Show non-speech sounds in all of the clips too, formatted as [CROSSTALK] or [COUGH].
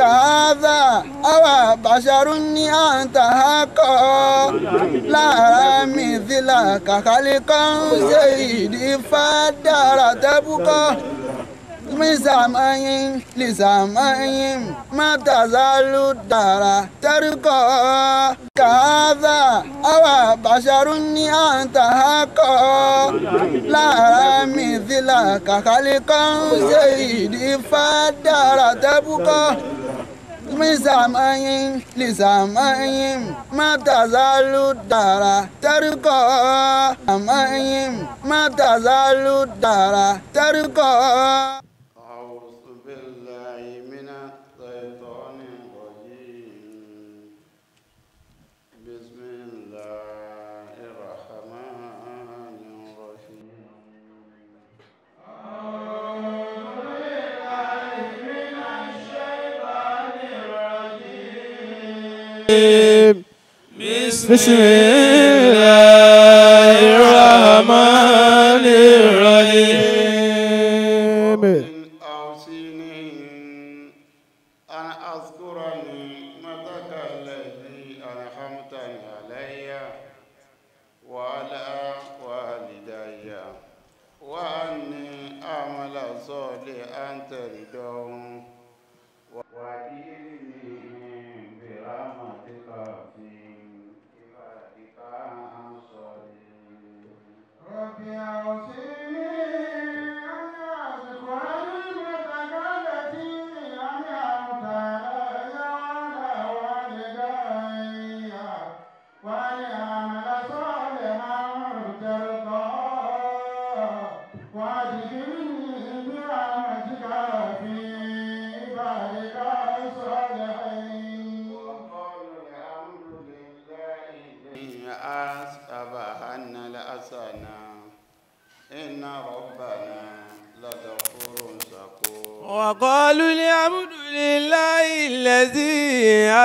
كهذا أو بشر أنت حقا لا مثلك خلقا سيدي فدار تبقى من سماء لسماء ما تزال الدار ترقى كهذا أو بشر أنت حقا لا مثلك خلقا سيدي فدار تبقى من سماء لسماء ما تزال الدار ترقى سماء ما تزال الدار ترقى بسم الله الرحمن الرحيم Campeão, sim.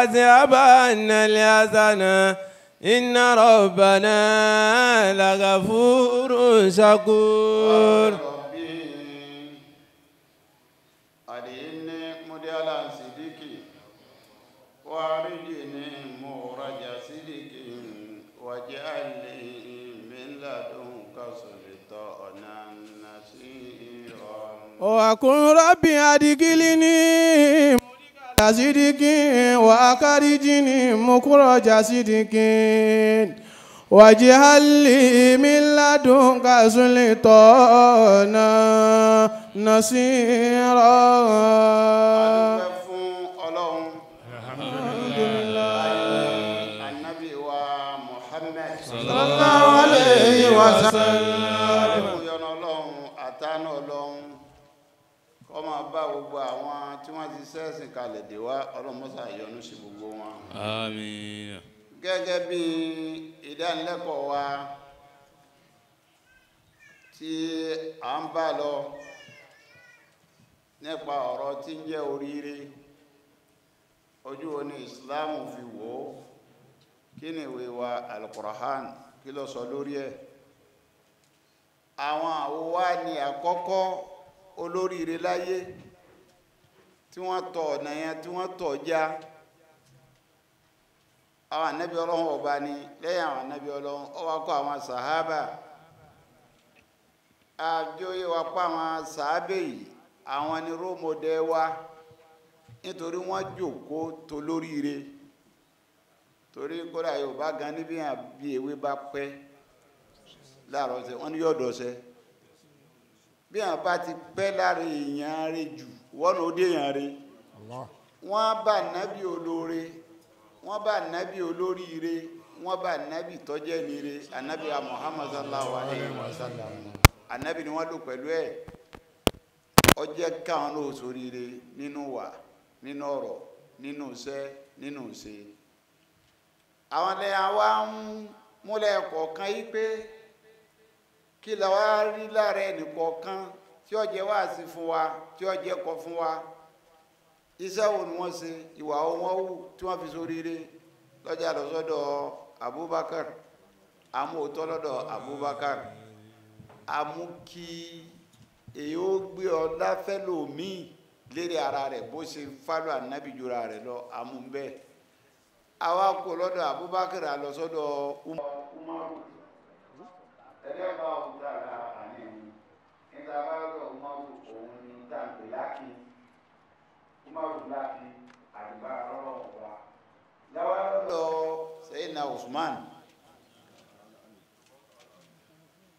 أذهبن اليزن إن ربنا لغفور شكور. وأكون ربي صدق واجعل من ربي صدق وأخرجني مخرج صدق واجعل لي من لدنك سلطانا نصيرا adúpẹ́ fún ọlọ́run anabi wọ́n ti sẹ́sìn kalẹ̀ dé wá ọlọ́run mọ́sá yọ́nú sí gbogbo wọn. Àmín. gẹ́gẹ́ bí ìdánilẹ́kọ̀ọ́ wa tí à ń bá lọ nípa ọ̀rọ̀ tí ń jẹ́ oríire ojú wo ni ìsìláàmù fi wò ó kí ni ìwé wa alukurahan kí ló sọ lórí ẹ̀ àwọn àwòwá ni àkọ́kọ́ olóríire láyé tí wọ́n tọ̀ ọ̀nà yẹn tí wọ́n tọ̀ já. Àwọn ànábì ọlọ́run ọba ni lẹ́yìn àwọn ànábì ọlọ́run ó wá àwọn sàhábà. Àjọyé wa pa àwọn sàábẹ̀ yìí àwọn ni rómọdé wa nítorí wọ́n jòkó tó lóríire. Torí kódà yorùbá gan níbi hàn bí ewé bá pẹ́ láàárọ̀ ọ̀sẹ̀ wọ́n ní yọ̀dọ̀ ọ̀sẹ̀ bí hàn bá ti pẹ́ lára èèyàn rẹ̀ jù wọ́n ó dé èèyàn rẹ̀ wọ́n bá nábì olóore. Wọ́n bá nábì olóríire. Wọ́n bá nábì tọ́jẹ́ nire anábì muhammad sallallahu alayhi wa sallam. Anábì ni wọ́n lò pẹ̀lú ẹ̀. Ọjẹ́ káwọn náà sóríire nínú wà nínú ọ̀rọ̀ nínú iṣẹ́ nínú ìṣe. Àwọn lẹ́yìn wa ń múlẹ̀ kọ̀ọ̀kan yí pé kí la wá rí lára ẹnìkọ̀ọ̀kan tí ó jẹ́ wáàsí fún wa tí ó jẹ́ kọ́ fún wa. Iṣẹ́ wo ni wọ́n ṣe? Ìwà wọ́n wù tí wọ́n fi sóríire lọ́jà lọ́sọ́dọ̀ Abubakar. Amóòtọ́ lọ́dọ̀ Abubakar. Amú èyí ó gbé ọlá fẹ́lòmíì lérí ara rẹ̀ bó ṣe fálọ ànábì jura rẹ̀ lọ àmúbẹ́ àwa kò lọ́dọ̀ Abubakar lọ sọ́dọ̀ Umaru. Ẹgbẹ́ bá ẹni níta bá lọ́dọ̀ Umaru òun ni tàǹpé lákì Umaru lákì àdìbá lọ́rọ̀ wa láwa lọ́dọ̀ Sayyidina Usman.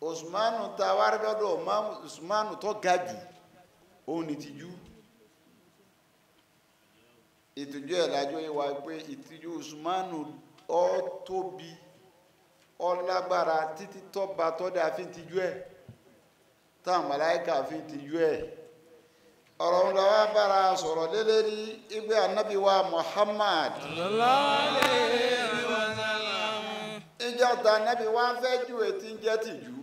Usmanu ta wárí lọ́dọ̀ Usmanu tó ga jù òun ni tìjú ìtìjú ẹ̀ lájọ́ yìí wá pé ìtìjú Usmanu ó tóbi ó lágbára títí tọ́ba tọ́da fi ń tìjú ẹ̀ táwọn màláíkà fi ń tìjú ẹ̀ ọ̀rọ̀ ń lọ wá bára sọ̀rọ̀ lélẹ́rí igbe anabi wa Muhammad ìjọ ta anabi wa fẹ́ ju etí ń jẹ́ tìjú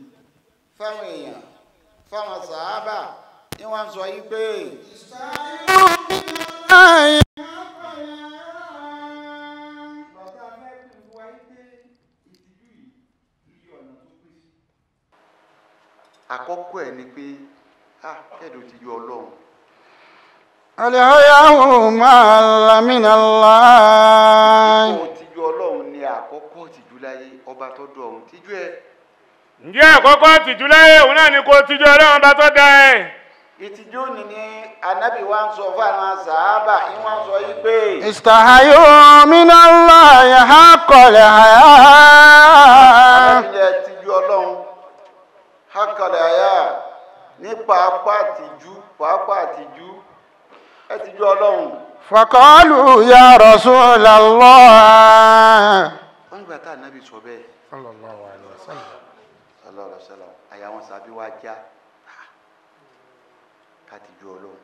fáwọn èèyàn fáwọn sàábà ni wọ́n sọ yí pé. àkọ́kọ́ ẹ̀ ni pé ah ti yọ ọlọ́run. Àlẹ́hóyáhù máa lámìnà láàá. Ìkọ́ tìjú ọlọ́run ni àkọ́kọ́ tìjú láyé ọba tó dọ̀ ọ̀hún tìjú ẹ. Ǹjẹ́ àkọ́kọ́ tìjú láyé òun náà ni kò tìjú ọlọ́run ọba tó dá ẹ? Ìtìjú ni ni Anábì wa ń sọ fún sàábà kí wọ́n sọ yí pé. Ìsàhàyò mínà láàyè á kọ̀lẹ̀ àyà. Àbẹ̀bí ni ẹ ọlọ́run hakadaya ní pàápàá tìjú pàápàá tìjú ẹ ti jọ ọlọ́run. fàkọ́lù ya Rasulullah. wọ́n gbà tá ànábì sọ bẹ́ẹ̀. sallallahu alaihi wasallam. sallallahu alaihi wasallam àyà wọn sàbí wá já ká tìjú ọlọ́run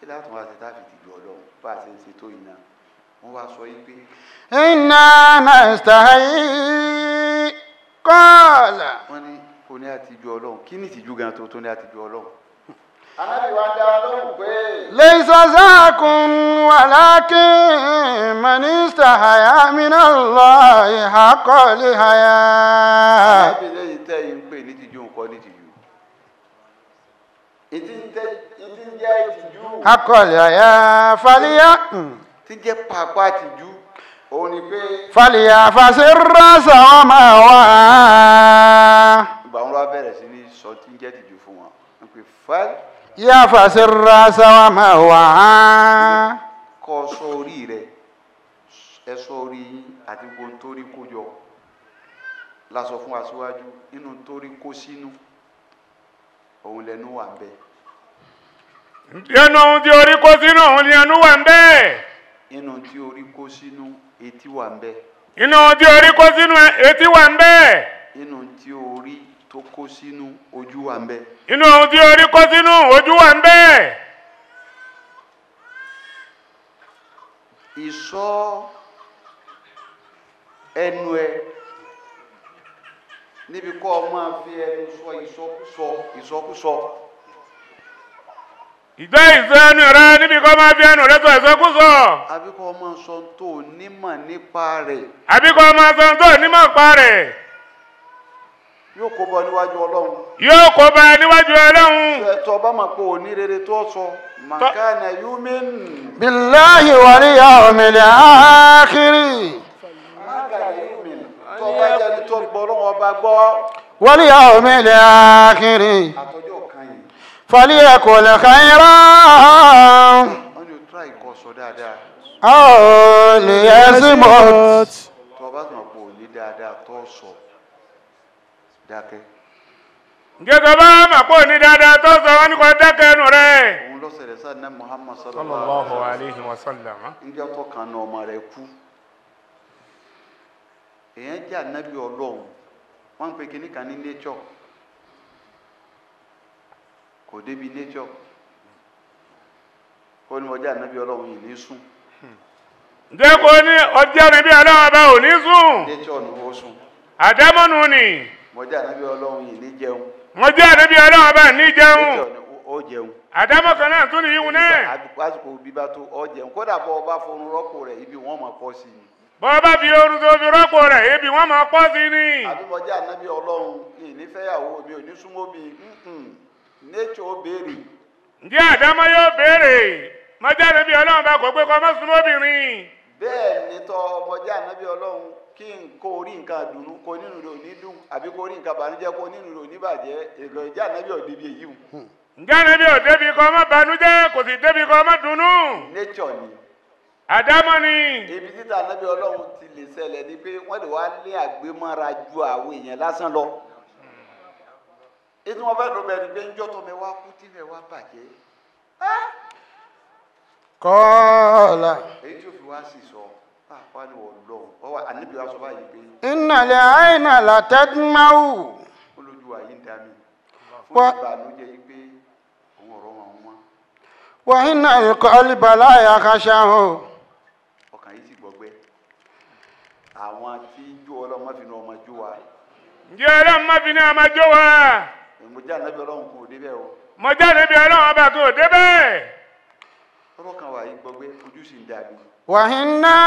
kí láti wá ti táfi tìjú ọlọ́run bá a ṣe ń ṣe tó yìí náà wọ́n wá sọ yìí pé. inna nastahi qala ní àtijú ọlọ́run kí ni ìtìjú gan tó tó ní àtijú ọlọ́run. anábì wa dá lóhùn pé. laysa zakun walakin man istahaya minallahi haqqa lihaya. anábì lẹ́yìn tẹ́ yín pé ní ìtìjú nǹkan ní ìtìjú. ìdí ń jẹ́ ìtìjú. haqqa lihaya fàlíyà. ti jẹ́ pàpà ìtìjú òun pé. fàlíyà fàṣẹ rásà ọmọ wa gbà wọn wá bẹ̀rẹ̀ sí ní sọ tí ń jẹ́ tìjú fún wọn wọn pe fal. yíyá fàṣírà sáwà máa wà á. kọ sọ orí rẹ ẹ sọ orí yín àti gbogbo torí kó jọ la fún wa síwájú nínú torí kó sínú òun lẹnu wà ń bẹ. lẹ́nu ohun tí orí kó sínú òun lẹnu wà ń bẹ. inú tí orí kó sínú etí wà ń bẹ. inú tí orí kó sínú etí wà ń bẹ. tí orí tó kó sínú ojú wà ń bẹ. inú ohun tí orí kó sínú ojú wà ń ìsọ ẹnu ẹ níbi kọ́ ọ máa fi ẹnu sọ ìsọkúsọ ìsọkúsọ ìgbẹ́ ìfẹ́ ẹnu rẹ níbi kọ́ máa fi ẹnu rẹ sọ ìsọkúsọ. àbí kọ́ ọ máa sọ tó nímọ̀ nípa rẹ̀ àbí kọ́ máa sọ tó onímọ̀ pa rẹ̀ yóò kó bọ níwájú ọlọ́run. yóò kó bọ níwájú ọlọ́run. tọ́ bá máa po òní rere tó sọ màkàna yumin. billahi wàlí yawmil akhiri. màkàna yumin tọ́ bá jáde tó gbọ́ ọlọ́run ọba gbọ́. wàlí yawmil akhiri. àtọ́jọ́ kan yìí. falyakul khayran. wọ́n yóò tún àìkọ́ sọ dáadáa. ó lè yẹ sí mọ́tò. Dákẹ́. ǹjẹ́ tó bá mà pò ní dáadáa tó sọ wọn ní kò dákẹ́ ẹnu rẹ̀. òun ló ṣẹlẹ̀ sáà ní muhammad sallallahu alaihi alaihi wasallam. Níjọ́ tó kan náà ọmọ rẹ̀ kú? Èèyàn jẹ́ ànábì ọlọ́run. Wọ́n ń pe kinní kan ní nature. Kò débi nature. Ó ní jẹ́ ànábì ọlọ́run yìí ní sùn. Ǹjẹ́ kò ní ọjọ́ bí ọlọ́run bá ò ní sùn? Àdámọ́nù ni mo jẹ́ ànábì ọlọ́run yìí ní jẹun. Mo jẹ́ àdébí ọlọ́run bá ní jẹun. ni ó jẹun. Àdámọ́ kan náà tún ní ìhun náà. àsìkò bíbá tó ọ jẹun. Kódà bọ́ ọba forun rọ́pò rẹ̀ ibi wọ́n máa pọ̀ sí ni. Bọ́ bá fi oorun tó fi rọ́pò rẹ̀ ebi wọ́n máa pọ̀ sí ni. àbí mo jẹ́ ànábì ọlọ́run yìí nífẹ̀yàwó mi ò ní súnmọ́ mi nature ó béèrè. Ǹjẹ́ àdámọ́ yóò béèrè? Mọ́jáde bí ọlọ́run bá kò pé kọ́ mọ́ súnmọ́ obìnrin. Bẹ́ẹ̀ ni tọ́ ọmọdé ànábì ọlọ́run kí n kó orí nǹkan dùnú kó nínú rẹ̀ ò ní dùn àbí kó orí nǹkan bànújẹ́ kó nínú rẹ̀ ò ní bàjẹ́ èrò ìjà ànábì ò débi èyí hù. ǹjẹ́ ànábì ò débi kọ́ ọmọ bànújẹ́ kò sì débi kọ́ ọmọ dùnú. nature ni. àdámọ́ ni. ibi títa ànábì ọlọ́run ti lè ṣẹlẹ̀ ni pé wọ́n lè wá lé àgbémọ́ra ju àwọn èèyàn lásán lọ. ètò wọn fẹ́ lọ bẹ̀rù pé njọ́ tó mi wá kú tí mi wá bàjẹ́. kọ́ọ̀lá. èyí tó fi wá sì sọ ìnàlẹ̀ àìnà látẹ́gbẹ́máwù. olójú ayé ń dá mi fún ìbànújẹ́ yìí ọlọ́run ọba kò débẹ̀. ọlọ́kàn wà yìí gbọgbẹ́ ojú sì ń dá. وإنا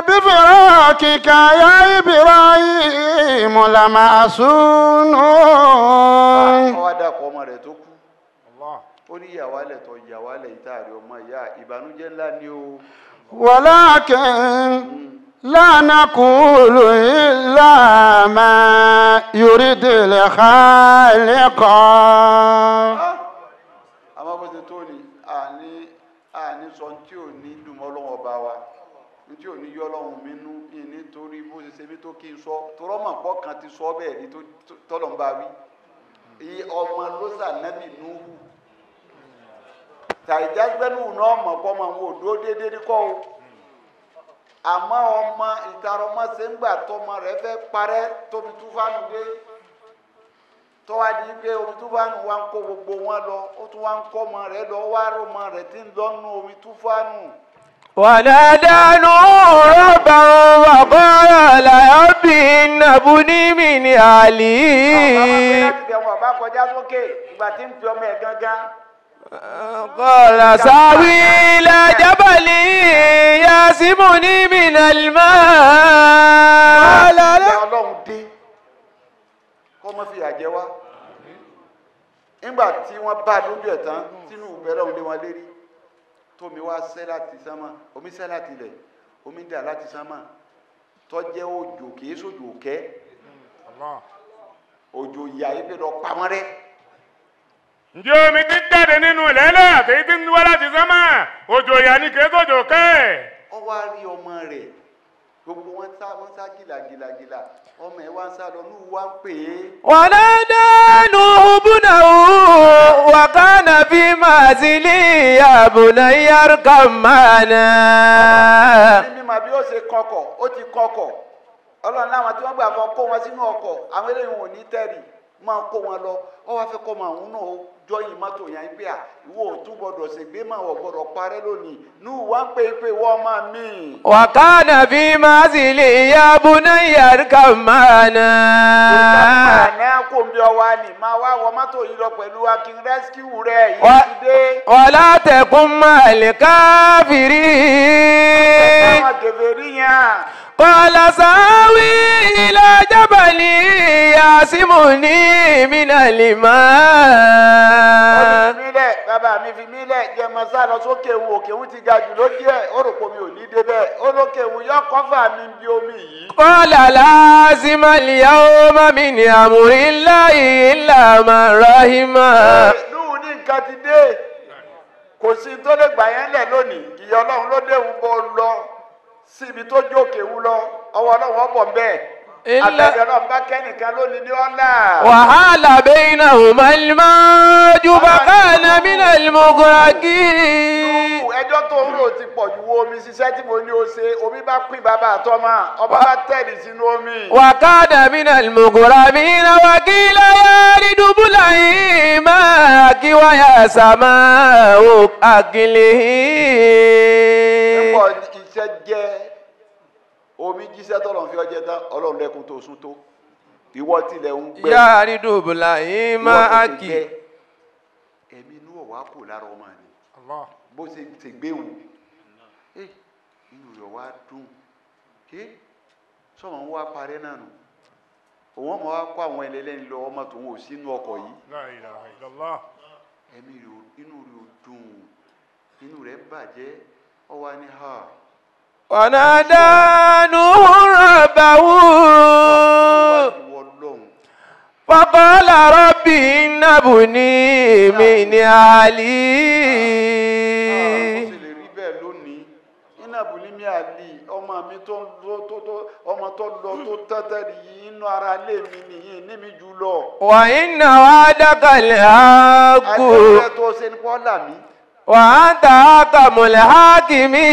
بفراقك يا إبراهيم لمأسونون ọwọ́ dàpọ̀ ọmọ rẹ̀ tó kú ó ní ìyàwó alẹ̀ tó ìyàwó alẹ̀ yìí táàrí ọmọ ìyá ìbànújẹ́ ńlá ni o ولكن لا نقول إلا ما يريد الخالق Tí ò yọ ọlọ́run mi nú nítorí bó ṣe ṣe mí tó kí n sọ. Torọ́mọ̀ pọ̀ kan ti sọ bẹ́ẹ̀ ni tọ́lọ̀ ń bá wí. Iye ọmọ ló sànẹ́bì núhù. Tàìjágbẹ́nù náà mọ̀ pọ́ mọ̀ àwọn òdó déédéé ní kọ́ o. Àmọ́ ọmọ ìtarọ́mọ́ ṣe ń gbà tọmọ rẹ̀ fẹ́ parẹ́ tóbi túfánù dé tọ́wá di pé omi túfánù wa ń kó gbogbo wọn lọ ó tún wá ń kọ́ ọmọ rẹ̀ lọ wá rọmọ rẹ̀ tí ń lọ́nu omi túfánù. ونادى نوح ربه وقال رب إن ابني من àwọn bàbá pé أهلي láti bẹ̀ wọn bá kọjá sókè ìgbà tí ń fi ọmọ ẹ̀ gángan. قال ساوي إلى جبل يعصمني من الماء قال ìgbà لا ọlọ́run dé kọ́ mọ́ fi àjẹ wá. nígbà tí wọ́n bá lójú ẹ̀ tán tínú ìbẹ̀rẹ̀ òun lé wọn lérí tómi wá sẹ́ láti sánmà omi sẹ́ láti ilẹ̀ omi dà láti sánmà tọ́jẹ́ òjò kìí sójò kẹ́. Òjò ìyá yìí lọ pamọ́ rẹ́. ǹjẹ́ omi ti jáde nínú lẹ́lẹ́ àtẹ̀yí tí ń wá láti sánmà òjò ìyá ni kìí sójò kẹ́. Ọ wá rí ọmọ rẹ̀ gbogbo wọn sá wọn sá gìlàgìlàgìlà ọmọ ẹ wá ń sá lọ ní ìwà ń pè é. wọn á dánú búnà ó wà kánà bí àbùnà yàrá màánà. mímí màá bí ó ṣe kọkọ ó ti kọkọ ọlọ́run láwọn tí wọ́n gbà fọ kó wọn sínú ọkọ̀ àwọn eléyìí wọn ò ní tẹ̀rì máa kó wọn lọ wọ́n wá fẹ́ kọ́ ọmọ àwọn náà jọyìn mọ́tò yẹn pé à wo ò tún gbọdọ̀ ṣègbè máa wọ̀ gbọdọ̀ parẹ́ lónìí nú wá ń pè é pé wọ́n máa mí. wàká nàbí máa sì lè ya abúná ìyàrá máa nà. ìyá máa ná kò ọwọ́ àní máa wá wọ mọ́tò yìí lọ pẹ̀lú akin rẹ́síkìwù rẹ̀ yìí ti dé. wàlá tẹ̀kún máa lè káfìrí. àwọn gèfèrí yẹn. Kọ́lá sáwí ilẹ̀ ní mínàlì máa bàbá mi fi mí lẹ̀ jẹ́ mọ sá lọ sókè òun òkè òun ti ga jù ló díẹ̀ ó rò pé ò ní débẹ̀ ó lókè òun yọ kọ́fà mi bí omi yìí. kọ́lá lásìmọ̀ ìyá ọmọ mi ní àmúrí ńlá yìí ńlá máa rahima. lùú ní nǹkan ti dé kò sí tó lè gbà yẹn lẹ̀ lónìí ìyá ọlọ́run ló dé òun lọ síbi tó jókè òun lọ ọwọ́ ọlọ́run ọ̀bọ̀ bẹ́ẹ̀. Àbẹ̀bẹ̀rọ̀ bá kẹ́nìkan lónìí ní ọ̀la. Wàhálà bẹ́yìn náà ò máa ń máa ju bàbá àná mi náà lè mọ gọ́ra kí. Ẹjọ́ tó ń rò ti pọ̀ ju omi ṣiṣẹ́ tí mo ní o ṣe, omi bá pín bàbá àtọ́mà, ọba bá tẹ̀lé sínú omi. Wàkàdà mi náà lè mọ gọ́ra mi náà wá kí láyà rí dùbúlà yìí máa kí wáyà sàmà ó àkìlì. Ẹ pọ̀ iṣẹ́ jẹ́ omi jíṣẹ́ tọ́lọ̀ fi ọjẹ́ tán ọlọ́run lẹ́kùn tó sún tó. Ìwọ tilẹ̀ ń gbẹ. yá àrídò bùlà yín máa á kì. ẹ̀mí inú ọ̀wá kò lára ọmọ ni bó ṣe ṣe gbé wù. Inú rẹ̀ wá dùn. Sọ̀rọ̀ ń wá parẹ́ náà nù. Òun ọmọ wa kó àwọn ẹlẹ́lẹ́ni lọ ọmọ tòun ò sínú ọkọ̀ yìí. Ẹ̀mí inú rẹ̀ dùn. Inú rẹ̀ bàjẹ́. Ọwọ́ ni ha ọ̀nàdá nùúrà bàwù. Fọ́kọ́lá rọ́bì nàbù ní mi ní àlì. ọmọ mi tó ọmọ tó lọ tó tẹ́tẹ́rì yìí inú ara lé mi nìyí ní mi jù lọ. wà á iná dákàlẹ̀ ààgùn. àti ọ̀rẹ́ tó ṣe ní kọ́ là mí wà á ta àkàmọ̀lẹ̀ hákìmí.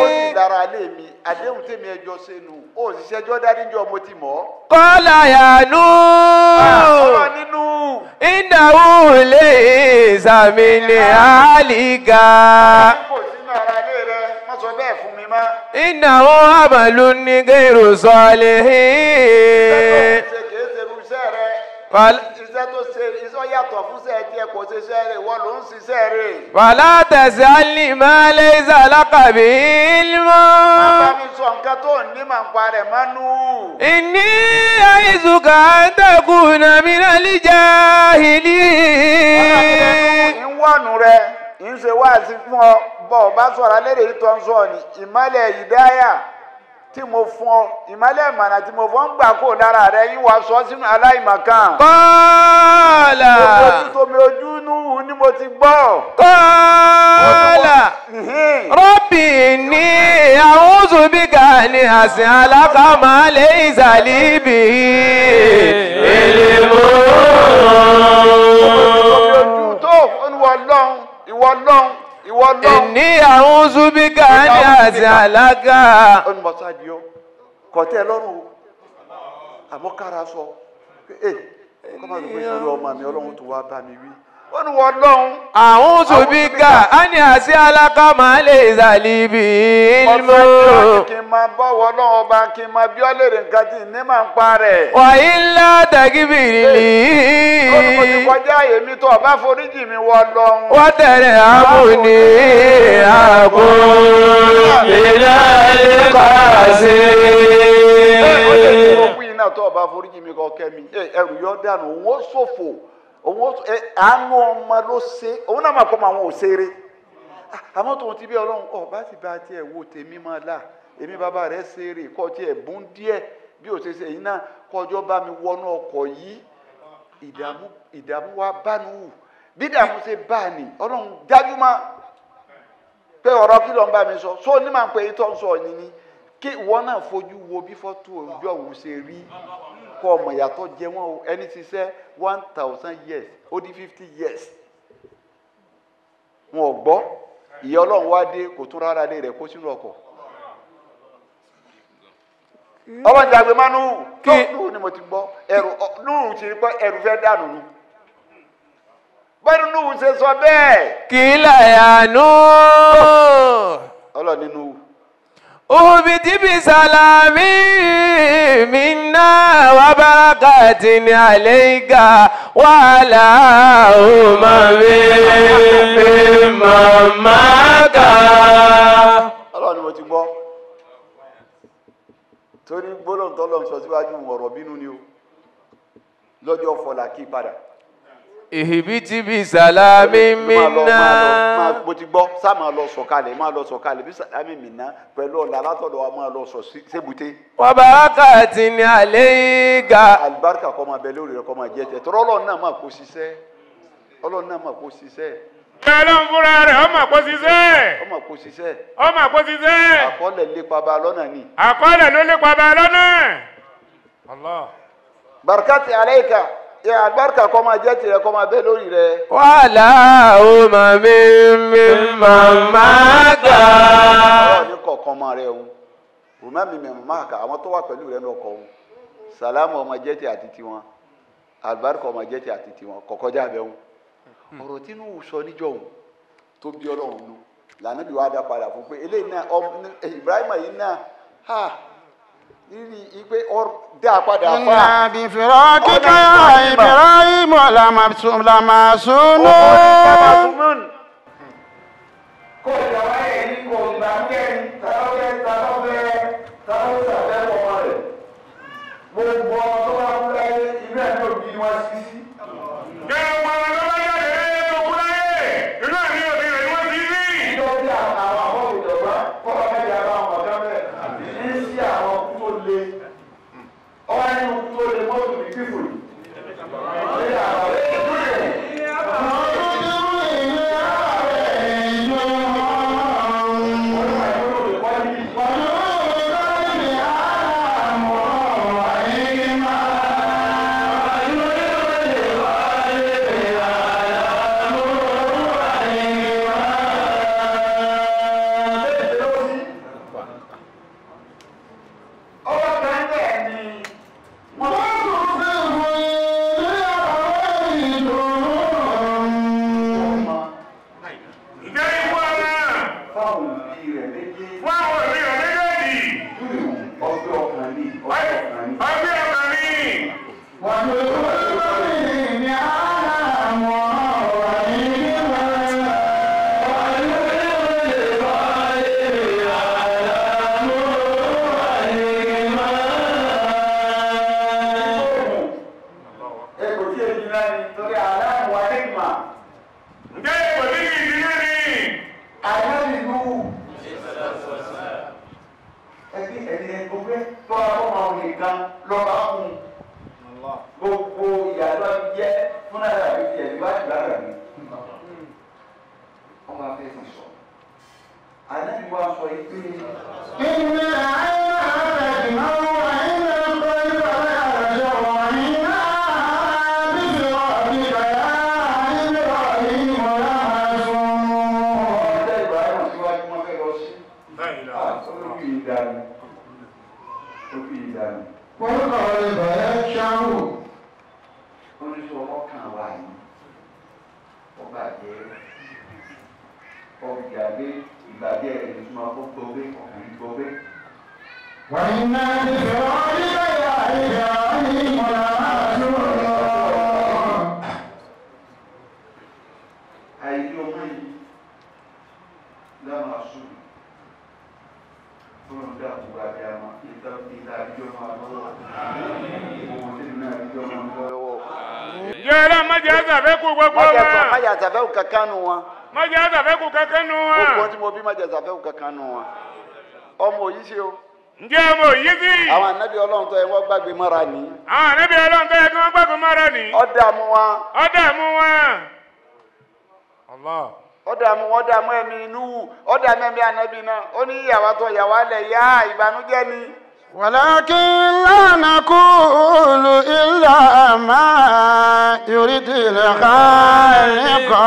ó sì dára lé mi àdéhùn tèmi ẹjọ́ sẹ́nu ó sì ṣẹjọ́ dáríjọ́ mo ti mọ̀. kọ́lá yàánú. àkọ́lá ah, nínú. ìdáwó lè sàmì ah. ní àlìkà. kò sínú ara lé rẹ má sọ bẹ́ẹ̀ fún mi má. ìnáwó àmàlú ní kí irun sọ lè hí. ṣe ṣe irú iṣẹ́ rẹ iṣẹ́ tó ṣe iṣẹ́ yàtọ̀ fún iṣẹ́ tiẹ̀ kò ṣe iṣẹ́ rẹ̀ wọ́n ló ń ṣiṣẹ́ rẹ̀. wàlá tẹ̀sẹ̀ alì máa lè ṣe alákàbí ilmọ́. bàbá mi sọ nǹkan tó ní màá ń parẹ̀ mọ́nú. ìní àìsùkà dẹ́kun nàmínà lìjà ìlí. ọ̀nà ìwọ̀nù rẹ̀ ń ṣe wáàsí fún ọ bọ̀ bá sọ̀rọ̀ alẹ́ rẹ̀ tó ń sọ ní ìmọ̀lẹ̀ ìdáyà tí mo fún ọ ìmọ̀nà tí mo fún ń gbà kó lára rẹ yín wá sọ sínú aláìmọ̀kan. kọ́ọ̀là. ojú tó mi ojú núhùn ni mo ti gbọ́. kọ́ọ̀là. rọ́bì ní àwọn bí ká ní àsìn alákàmọ́ lè ìsàlẹ̀ ibì. èlé mọ́. ojú tó ń wọ lọ́hùn ìwọ lọ́hùn ìwọ náà. ìní àwọn zubika ní àti àlágà. ó ní mọ̀tá di ọ́ kọ̀tẹ́ lọ́rùn o àmọ́ kára sọ ẹ kọ́ máa lọ pé ìṣòro ọmọ mi ọlọ́run tó wá bá mi wí ó ní àwọn oṣù bí ká a ní àṣẹ alákà máa lè ṣàlìbì ìlú. ọ̀sẹ̀ kí n máa bọ́ wọ́n lọ́wọ́ bá kí n máa bí ọ́ lèrè nǹkan tí ní máa ń pa rẹ̀. wàyí ńlá tàgíbìrì lì í. olùkọ́ ti kọjá èmi tó ọba foríjì mi wọ́n lọ́hún. wọ́n tẹ̀lé ààbò ní ààbò ìlàlẹ́ kọ́ọ̀sì. ó lè ní owó yìí náà tó ọba foríjì mi kọ́ kẹ́mi ẹrù yọ dànù owó ṣòfò òun ẹ, àánú ọmọ ló ṣe òun náà máa kọ́ mọ àwọn òṣèré. Àmọ́ tòun ti bí ọlọ́run ọba ti bá tiẹ̀ wo tèmi máa là èmi bàbá rẹ̀ ṣeré kọ́ tiẹ̀ bún díẹ̀ bí ó ṣe ṣe yìí náà kọjọ́ bá mi wọnú ọkọ̀ yìí. Ìdààmú ìdààmú wa bá nu wù bí ìdààmú ṣe bá a nì ọlọ́run dájú máa pé ọ̀rọ̀ kí ló ń bá mi sọ? So ní màá pé ìtọ́ sọ ni ni? Kí ìwọ náà fojú wo bí fọ́tò ọjọ́ òun ṣe rí kọ́ ọmọ ìyàtọ̀ jẹ wọ́n o ẹni ṣiṣẹ́ one thousand years ó dín fifty years. Wọn ò gbọ́. Ìyá ọlọ́run wá dé kò tún rárá lé rẹ̀ kó sínú ọkọ̀. Ọmọ ìjàgbé máa nù. Tó ni mo ti gbọ́. Ẹrù nù ti gbọ́ ẹrù fẹ́ dànù nù bẹ́ẹ̀ nù ṣe sọ bẹ́ẹ̀. kì là yà nù. ọlọ́ọ̀ nínú. اهبط بسلام منا وبركات عليك وعلى أمم ممن معك ọlọ́run ni mo ti gbọ́ torí gbólóhùn tọ́lọ́ sọ síwájú ọ̀rọ̀ bínú ni o lọ́jọ́ fọlá kí padà. ìhìbìtìbì sàlámì mìíràn. mo ti gbọ́ sá máa lọ sọ̀kalẹ̀ máa lọ sọ̀kalẹ̀ bí sàlámì mìíràn pẹ̀lú ọ̀la látọ̀dọ̀ wa máa lọ sọ sébùté. wọ́n bá wákàtí ní alẹ́ ga. alibarika kọ́ máa bẹ lórí rẹ̀ kọ́ máa jẹ́ tẹ̀ tọ́rọ́ ọlọ́run náà máa kó ṣiṣẹ́ ọlọ́run náà máa kó ṣiṣẹ́. ọlọ́run fúnra rẹ̀ ọmọ kó ṣiṣẹ́. ọmọ kó ṣiṣẹ́. ọmọ kó ṣiṣẹ́. àkọọ́lẹ̀ lépa ba lọ́nà ni. àkọọ́lẹ̀ ló lépa ba lọ́nà yà àgbàrúkà kọ́ máa jẹ́ tirẹ̀ kọ́ máa bẹ́ lórí rẹ. wàhálà ó máa mi mi màmá gà. ọ̀rọ̀ ní kọ̀ọ̀kan máa rẹ̀ o rùmá mi mi màmá kà àwọn tó wà pẹ̀lú rẹ̀ ní o sàlámù ọmọ jẹ́ ti àti tiwọn àgbàrúkà ọmọ jẹ́ ti àti tiwọn kọ̀kọ́ já bẹ́ẹ̀ o. ọ̀rọ̀ tí inú sọ níjọ́ òun tó bí ọlọ́run nù lànà bí wàá dá padà fún pé eléyìí náà Ibrahima yìí náà rírì ipe dá padà fún wa. nna fìrọ kíkà Ibrahim lamasunu. ọkọ ní bàbá sumon. They believe in unity. Àyẹ̀lẹ́lú. Ẹbí ẹ̀rí ẹgbẹ́ tó àwọn ọmọ nìkan lọ́ba kún. Gbogbo ìyàlọ́ jẹ́ fún náírà bíi tiẹ̀ ní wájú lára mi. Ọmọ afẹ́ ti sọ. Àyẹ̀lẹ́lú wa sọ yìí pé. Ìgbà ayé àwọn ẹ̀dùn náà. Jẹ́ àṣàfẹ́kù gbogbo wọn májà sàfẹ́wù kankan nu wọn kankan gbogbo wọn tí mo bí májà sàfẹ́wù kankan nu wọn ọmọ òyì ṣe o ǹjẹ́ ẹ yí sí. àwọn ànábì ọlọ́run tó yẹ wọ́n gbàgbé mọ́ra ni. àwọn ànábì ọlọ́run tó yẹ kí wọ́n gbàgbé mọ́ra ni. ó dààmú wọn. ó dààmú wọn. Allah. ẹ̀mí inú ó dààmú ẹ̀mí ànábì náà ó ní ìyàwó tó yàwó alẹ̀ yá ìbànújẹ́ ni. walakin la naqulu illa ma yuridil khaliq. ọmọ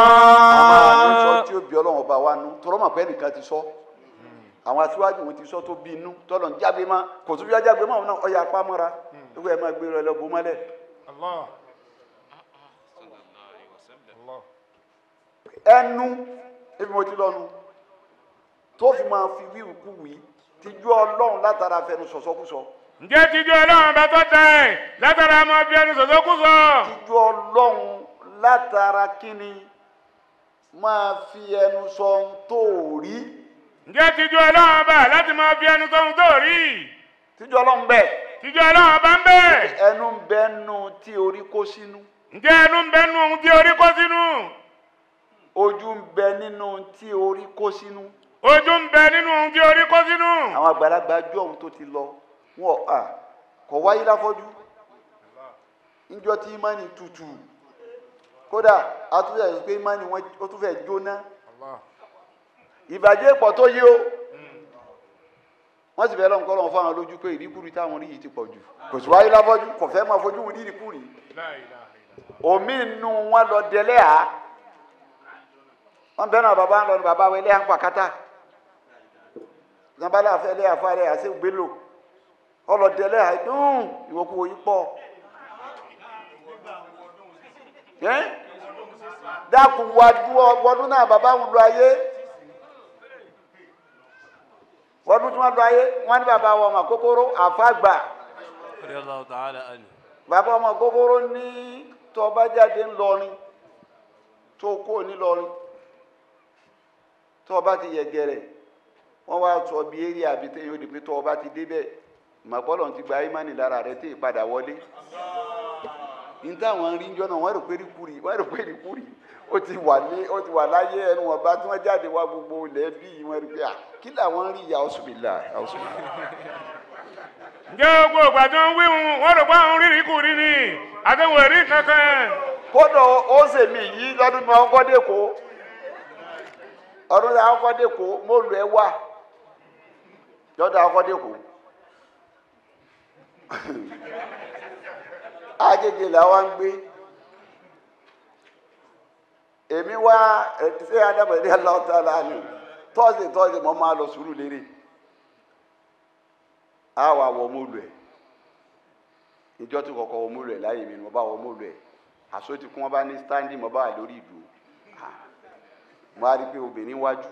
àwọn ọmọ tí ó bí ọlọ́run ọba wa nu tọrọ àwọn aṣíwájú wọn ti sọ tó bí inú tọ́lọ̀ ń jágbe mọ́ kò tún wọ́n jágbe mọ́ àwọn náà ọ̀yà apá mọ́ra. Gbogbo ẹ̀ máa gbé rẹ lọ bó mọ́lẹ̀. Ẹnu ebi mo ti lọ́nu tó fi máa fi wíwù kú wí tíjú ọlọ́run látara fẹnu sọ̀sọ́kúsọ. Ǹjẹ́ tíjú ọlọ́run bá tọ́ da ẹ̀? Látara mọ́ bí ẹni sọ̀sọ́kúsọ. tíjú ọlọ́run látara kíni? Máa fi ẹnu sọ ohun tó rí ǹjẹ́ tíjú ọlọ́run bá láti mọ́ bí ẹni sọ́hun tó rí. tíjú ọlọ́run bẹ́ẹ̀ tíjú ọlọ́run bá ń bẹ̀. ẹnu ń bẹ nu tí orí kó sínú ǹjẹ́ ẹnu ń bẹ nù ohun tí orí kó sínú. ojú ń bẹ nínú tí orí kó sínú ojú ń bẹ nínú ohun tí orí kó sínú. àwọn àgbàlagbà jọ ohun tó ti lọ wọn à wáyé láfọ́jú níjọ́ tí imáni tutù kódà àtúnṣe ẹ̀sùn pé imáni wọn ó tún fẹ́ jóná ìbàjẹ́ pọ̀ tó yí o. Wọ́n sì fẹ́ lọ́nkọ́ lọ́n fáwọn lójú pé ìríkúri táwọn rí yìí ti pọ̀ jù. Kò sí wáyé láfọ́jú kò fẹ́ máa fojú wọn ìríkúri omi nù wọn lọ délé à. Wọn bẹ náà bàbá ń lọ ní bàbá wẹlé à ń pàkátà. Nàbàlà àfẹlẹ àfàlẹ àṣẹ gbélò ọlọdẹlẹ àìdùn ìwòkú òyìn pọ. Dákun wájú ọgbọdún náà bàbá ń lọ ayé wọdún tí wọn lọ ayé wọn ní bàbá wọn ọmọ kókóró àfàgbà bàbá ọmọ kókóró ní tọba jáde ńlọrin tó kó nílọrin tọba ti yẹgẹrẹ wọn wá sọ bí eré àbí téyàn ó di pé tọba ti débẹ̀ màpọlọ ti gba imani lára rẹ tí ìpadà wọlé. Ní táwọn rí njọ náà wọn rò pé rí kúrì wọn rò pé rí kúrì ó ti wà ní ó ti wà láyé ẹnu wọn bá tí wọn jáde wá gbogbo ilẹ̀ bí wọn rí pé à kí làwọn rí ìyá ọsùnbìlà ọsùnbìlà. ǹjẹ́ gbogbo ìgbà tó ń wíhun wọ́n rò pé àwọn rírì kù rí ni àtẹ̀wò rí kankan. kódà ó sèmi yìí lọ́dún tí wọ́n kọ́ dẹ́kọ̀ ọdún tí wọ́n kọ́ dẹ́kọ̀ mọ́ọ̀lù ẹ wà lọ́dún àwọn kọ́ dẹ́kọ̀ agége [LAUGHS] làwọn ń gbé èmi wá ṣé adábẹ̀rẹ̀ aláwọ̀tá lánàá tọ́sí tọ́sí mo máa lọ sùúrù lérè á wà wọ mọ́ọ̀lù ẹ̀. Ìjọ tí kọ̀kọ́ wọ mọ́ọ̀lù ẹ̀ láyé mi ni mo bá wọ mọ́ọ̀lù ẹ̀. Àṣọ ti kún wọn bá ní stáńdì mo bá wà lórí ìdúró mo á rí i pé obìnrin wájú.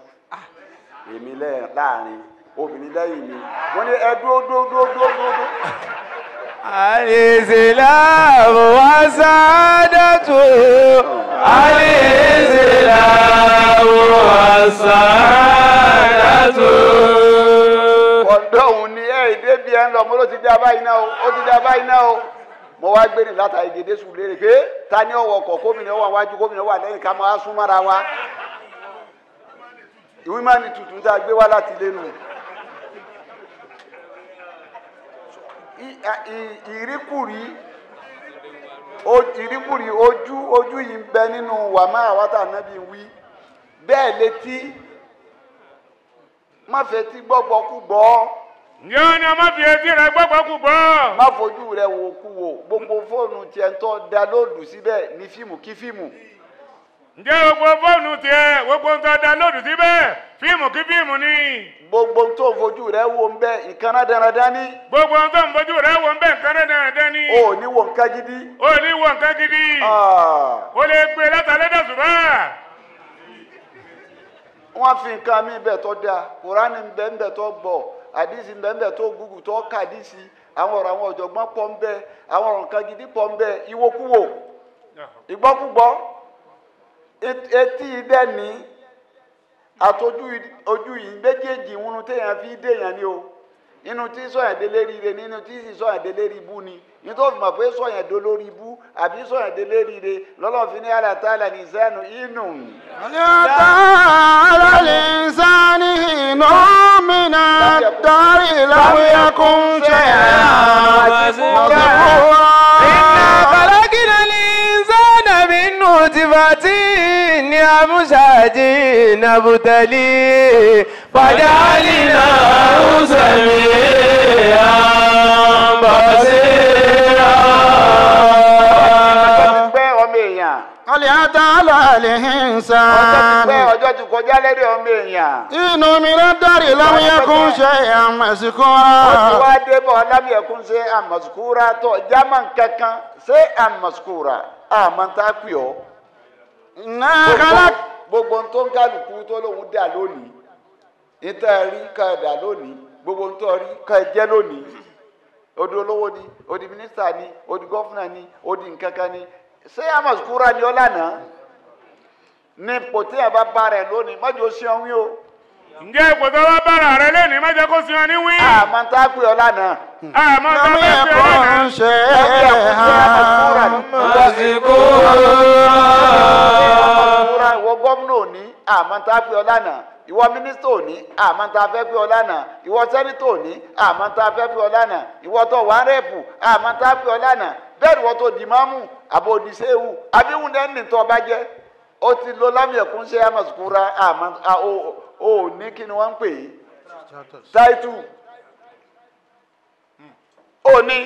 Èmi láàárín obìnrin lẹ́yìn mi. Wọ́n ní ẹ dúró dúró dúró dúró dúró. الإسلام وسعادته الإسلام وسعادته ọ̀dọ́ òun ni ẹ̀ ìdé bí ẹ ń lọ mo ló ti dá báyìí náà o ó ti dá báyìí náà o mo wá gbé ní látà ìdèdè sùn léèrè pé ta ni ọwọ́ ọkọ̀ gómìnà wà wájú gómìnà wà lẹ́yìn ká máa sún mọ́ra wa ìwé máa ní tuntun tá a gbé wá láti ilé Ìríkùrí o- ìríkùrí ojú ojú yìí ń bẹ nínú wàmá àwátà nábì wí. Bẹ́ẹ̀ létí má fetí gbọ́gbọ́ kú gbọ́. Ǹjẹ́ ní ọmọ fi etí rẹ gbọ́gbọ́ kú gbọ́. má fojú rẹ wò kú wò. Gbogbo fóònù tiẹ̀ ń tọ́ da lóòdù síbẹ̀ ní fíìmù kí fíìmù ǹjẹ́ gbogbo fóònù tiẹ̀ gbogbo ń tọ́ da lóòdù síbẹ̀ fíìmù kí fíìmù ni. gbogbo tó ń fojú rẹ wò ń bẹ ìkànnà dandan ní gbogbo ń tó fojú rẹ wò ń bẹ̀ nǹkan dandan ni. o ní wo nǹkan gidi. ó ní wọ nǹkan gidi. Ah. ó lè gbé látàlẹ́ dàsùbà. wọ́n fi nǹkan mi bẹ̀ tó da kùránì ń bẹ ń bẹ tó gbọ́ àdìsí ń bẹ ń bẹ tó gúgù tó kà àdìsí àwọn ọ̀rọ̀ àwọn ọ̀jọ̀gbọ́n pọ̀ ń bẹ àwọn ọ̀rọ̀ nǹkan gidi pọ̀ ń bẹ ìwòkuwò ìgbọ́kúgbọ́ etí idẹ ní àtọjú ojú yìí méjèèjì ìwúrun téèyàn fi déèyàn ni o inú tí sọyàn dé lérí ire nínú tí sì sọyàn dé lérí ibú ni nítorí mọ̀ pé sọyàn dé lórí ibú àbí sọyàn dé lérí ire lọ́lọ́fin ní àlàtàlà ní ìsánú inú. àlàtàlà ní ìsánú mi náà dárí láwùjọ kún ṣe àbẹ̀síkà. ìnà bàlágìlẹ̀ ní ìsánú mi nù tìbàtì. نطفة أمشاج نبتليه فجعلناه سميعا بصيرا pẹ́ ọmọ èèyàn هل أتى على ọjọ́ ti pẹ́ الإنسان ọjọ́ ti kọjá lérí ọmọ èèyàn حين من الدار لم يكن شيئا ó ti مذكورا wá débọ̀ ọlámi ẹ̀kún ṣe àmọ̀sùkúra tó german kankan ṣé àmọ̀sùkúra àmọ́ta pè ọ́ إنا خلق gbogbo tó ń kálukú tó lóun dà lónìí níta rí ká dà lónìí gbogbo tó rí ká jẹ́ lónìí odi olówó ni odi mínísítà ni odi gọ́fúnà ni odi nǹkan kan ni ṣé àmọ̀sùkúra ni ọ lánàá ní pòtẹ́yà bá bá rẹ̀ lónìí mọ́jọ́ sí ọ wí o ǹjẹ́ ipò tó bára rẹ lẹ́nìí má jẹ́ kó ọ ní wí. àmọ́ta pè ọ lánàá àmọ́ ẹ̀kọ́ ń ṣe àmọ́síkò. ìwọ gómìnà òní àmọ́ tá a pè ọ́ lánàá. Ìwọ mínísítà òní àmọ́ tá a fẹ́ pè ọ́ lánàá. Ìwọ sẹ́nítà òní àmọ́ tá a fẹ́ pè ọ́ lánàá. Ìwọ tó wà rẹ́ẹ̀pù àmọ́ tá a pè ọ́ lánàá. Bẹ́ẹ̀ ni wọ́n tó di máàmù àbò òdìṣẹ́wù àbíwùn náà nìtọ́ bá jẹ́. Ó ti lo lámìẹ̀kún ṣe àmọ̀síkò ra àmọ́ ò ní kí ni wọ́n ń pè é? Táìtù ó ní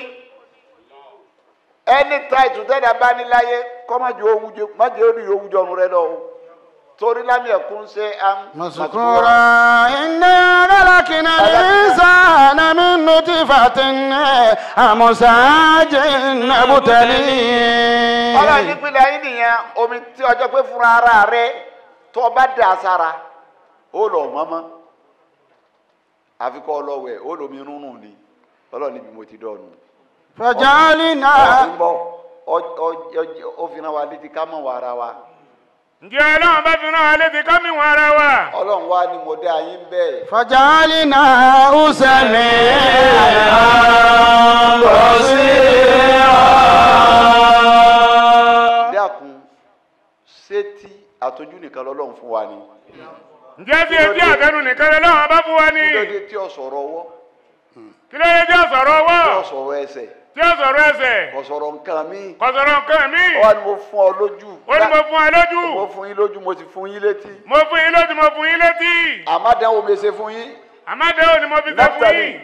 ẹni tá ìtútẹ́dà bá ní láyé kọ́ má jẹ́ owó jẹ má jẹ́ orí owó jọrun rẹ lọ o torí lámì ẹ̀kún ṣe am. mọ̀sùkúrọ̀ iná rálákìnà ìsà nàmí nùtí fàtínà àmọ̀sáájì nàbùtẹ́lì. ọlọ́run nípínlẹ̀ yín nìyẹn omi tí ọjọ́ pé fúnra ara rẹ tó bá dà sára ó lọ mọ́mọ́ àfikọ́ ọlọ́wẹ̀ ó lómi rúnrún ni ọlọ́run níbi mo ti dọ̀nù. fàjálì náà. ó fi rán wa létí ká mọ̀ wà ara wa. ǹjẹ́ ọlọ́run bá fi rán wa létí ká mọ̀ wà ara wa. ọlọ́run wa ni mo dé ayé ń bẹ́ẹ̀. fàjálì náà ó sẹlẹ̀ sétí àtọ́jú nìkan lọ́lọ́run fún wa ni. ǹjẹ́ bí etí àtẹnu nìkan lọ́lọ́run bá fún wa ni. kí tí o sọ̀rọ̀ ọwọ́ kí ló dé tí ó sọ̀rọ̀ tí ó ọwọ́ sọ̀rọ̀ ẹsẹ̀ tí ó sọ̀rọ̀ ẹsẹ̀ kò sọ̀rọ̀ nǹkan míì. kò sọ̀rọ̀ nǹkan mi. ó wá ní mo fún ọ lójú. ó ní mo fún wa lójú mo fún yín lójú mo ti fún yín létí. mo fún yín lójú mo fún yín létí àmàdánwò mi ṣe fún yín. àmàdéhùn ni mo fi ṣe fún yín.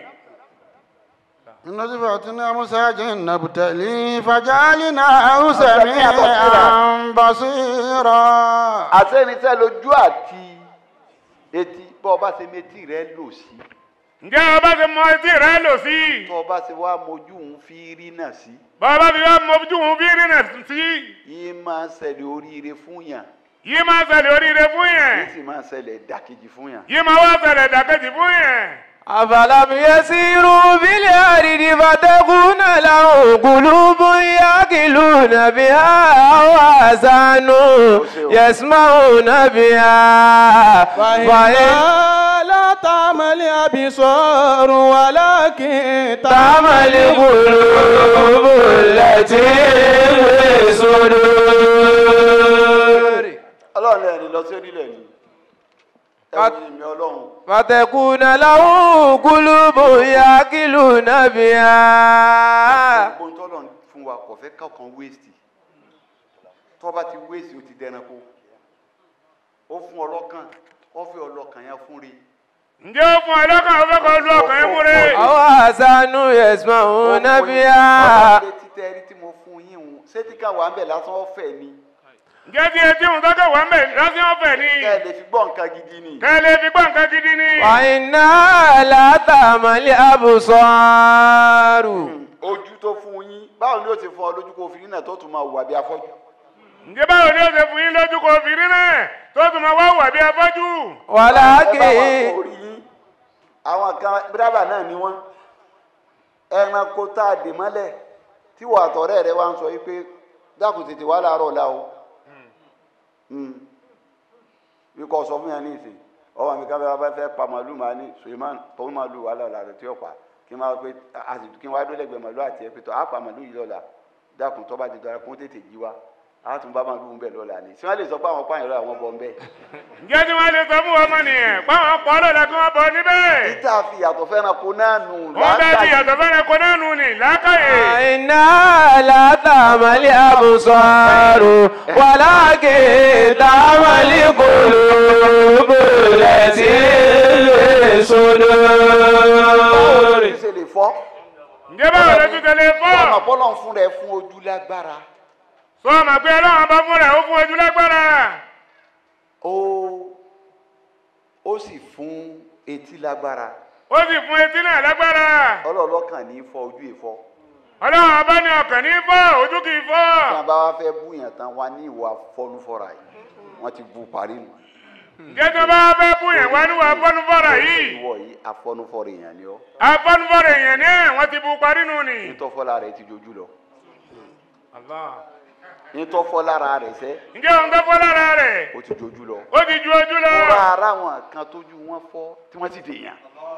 من نطفة أمساج نبتليه فجعلناه سميعا بصيرا àtẹnitẹ́ lójú àti etí bọ́ ọba ṣe méjì rẹ lò sí ǹjẹ́ ọba ti mọ etí rẹ lò sí. tó ọba ṣe wá mojú òun fi rí náà sí bàbá fi wá mọ ojú òun bí rìnà sí. yìí máa ń ṣẹlẹ̀ oríire fún yàn yìí máa ṣẹlẹ̀ oríire fún yẹn. yìí sì máa ń ṣẹlẹ̀ ìdàkejì fún yàn. yìí máa wá ṣẹlẹ̀ ìdàkejì fún yẹn. أفلم يسيروا بالأرض فتكون لهم قلوب يعقلون بها أو آذان يسمعون بها. فإن لا تعمل أبصار ولكن تعمل قلوب التي في الصدور ọlọ́run lẹ́yìn lọ sí orílẹ̀ Fàtẹ̀kùnà láwọn kúlùbù ya kìlù náà bí i ha. Gbogbo tọ́lọ̀ fún wa kò fẹ́ kọ̀ọ̀kan wéèsì. Tọ́ bá ti wéèsì ó ti dẹranko. Ó fún ọlọ́kàn, ó fẹ́ ọlọ́kàn yẹn fún rí. Ǹjẹ́ ó fún ọlọ́kàn ó fẹ́ kọ́ ọdún ọkàn yẹn fún rí? Àwọn àṣàánú ẹ̀sùn àwọn náà bí i ha. Ọ̀pọ̀ títẹ̀ ẹni tí mo fún yín, ṣé tí káwà ń lásán ọ̀fẹ́ ni? ǹjẹ́ tí etí ń tọ́jọ́ wà mẹ́ lọ́sí ọ̀fẹ́ ni. kẹ́ ẹ lè fi gbọ́ nǹkan gidi ni. kẹ́ ẹ lè fi gbọ́ nǹkan gidi ni. wàyínà látàmọ́lé àbùsọ̀rù. Hmm, ojú tó fún yín báwo ni ó ti fọ lójú kó fi nínà tó tún máa wà bí afọ́jú. ǹjẹ́ báwo ni ó ti fún yín lójú kó fi nínà tó tún máa wà bí afọ́jú. wàhálà kì í. àwọn kan bírábà náà ni wọ́n ẹranko tá a dè mọ́lẹ̀ tí wàá tọ̀rẹ́ rẹ wá ń sọ yìí pé dákùn bí kò sọ fún yẹn ní ìsìn ọwọ́ mi káfíńà bá fẹ́ pa màálù máa ní Suleiman tọ́wọ́ màálù wà lọ́la rẹ̀ tí ó pa kí n máa pé àti kí n wá dólẹ́gbẹ̀ẹ́ màálù àti ẹ̀ pé tọ́ á pa màálù yìí lọ́la. Dákun tọ́ bá ti dọ́ra kó tètè jí wa a tún bá máa dùn bẹ́ẹ̀ lọ́la ni tí wọ́n lè sọ pé àwọn pààyàn lọ́la wọn bọ̀ ń bẹ́ẹ̀. ǹjẹ́ tí wọ́n lè sọ fún ọmọ nìyẹn páwọn pọ̀ lọ́la kí wọ́n bọ̀ níbẹ̀. títà fi yàtọ̀ fẹ́ràn kó náà nù lákàyè. wọ́n bẹ́ẹ̀ fi yàtọ̀ fẹ́ràn kó náà nù ní lákàyè. àìná látàmálẹ̀ àbùsọ̀rù wàlákè tàmálẹ̀ kòlóbó lẹ́sí lè sódò. ǹjẹ́ báwo lè tún tẹ̀lé fọ́? ọ̀nà sọ ma pé ọlọ́run bá fún rẹ̀ ó fún ojú lágbára. Ó ó sì fún etí lágbára. Ó sì fún etí náà lágbára. Ọlọ́ọ̀lọ́kàn ní fọ́ ojú ìfọ́. Ọlọ́run bá ní ọkàn ní fọ́ ojú kì í fọ́. Tí wọ́n bá wá fẹ́ búyàn tán wá ní ìwà fọ́núfọ́ra yìí. Wọ́n ti bu parí nù. Ǹjẹ́ wọ́n bá fẹ́ bú yẹn wá níwọ̀ afọ́nufọ́ra yìí. Ìwọ yìí afọ́núfọ́ra èèyàn ni ọ́. Afọ́nufọ́ra èèyàn ní wọ́n ti bu parí nù ni. nítọ́fọ́lá rẹ̀ ti jojú lọ nítọ́fọ́lára rẹ̀ sẹ́. Ǹjẹ́ òun tó fọ́ lára rẹ̀? Ó ti jojú lọ. Ó ti ju ojú lọ. Rà ara wọn kan tójú wọn fọ́ tí wọ́n ti dèèyàn.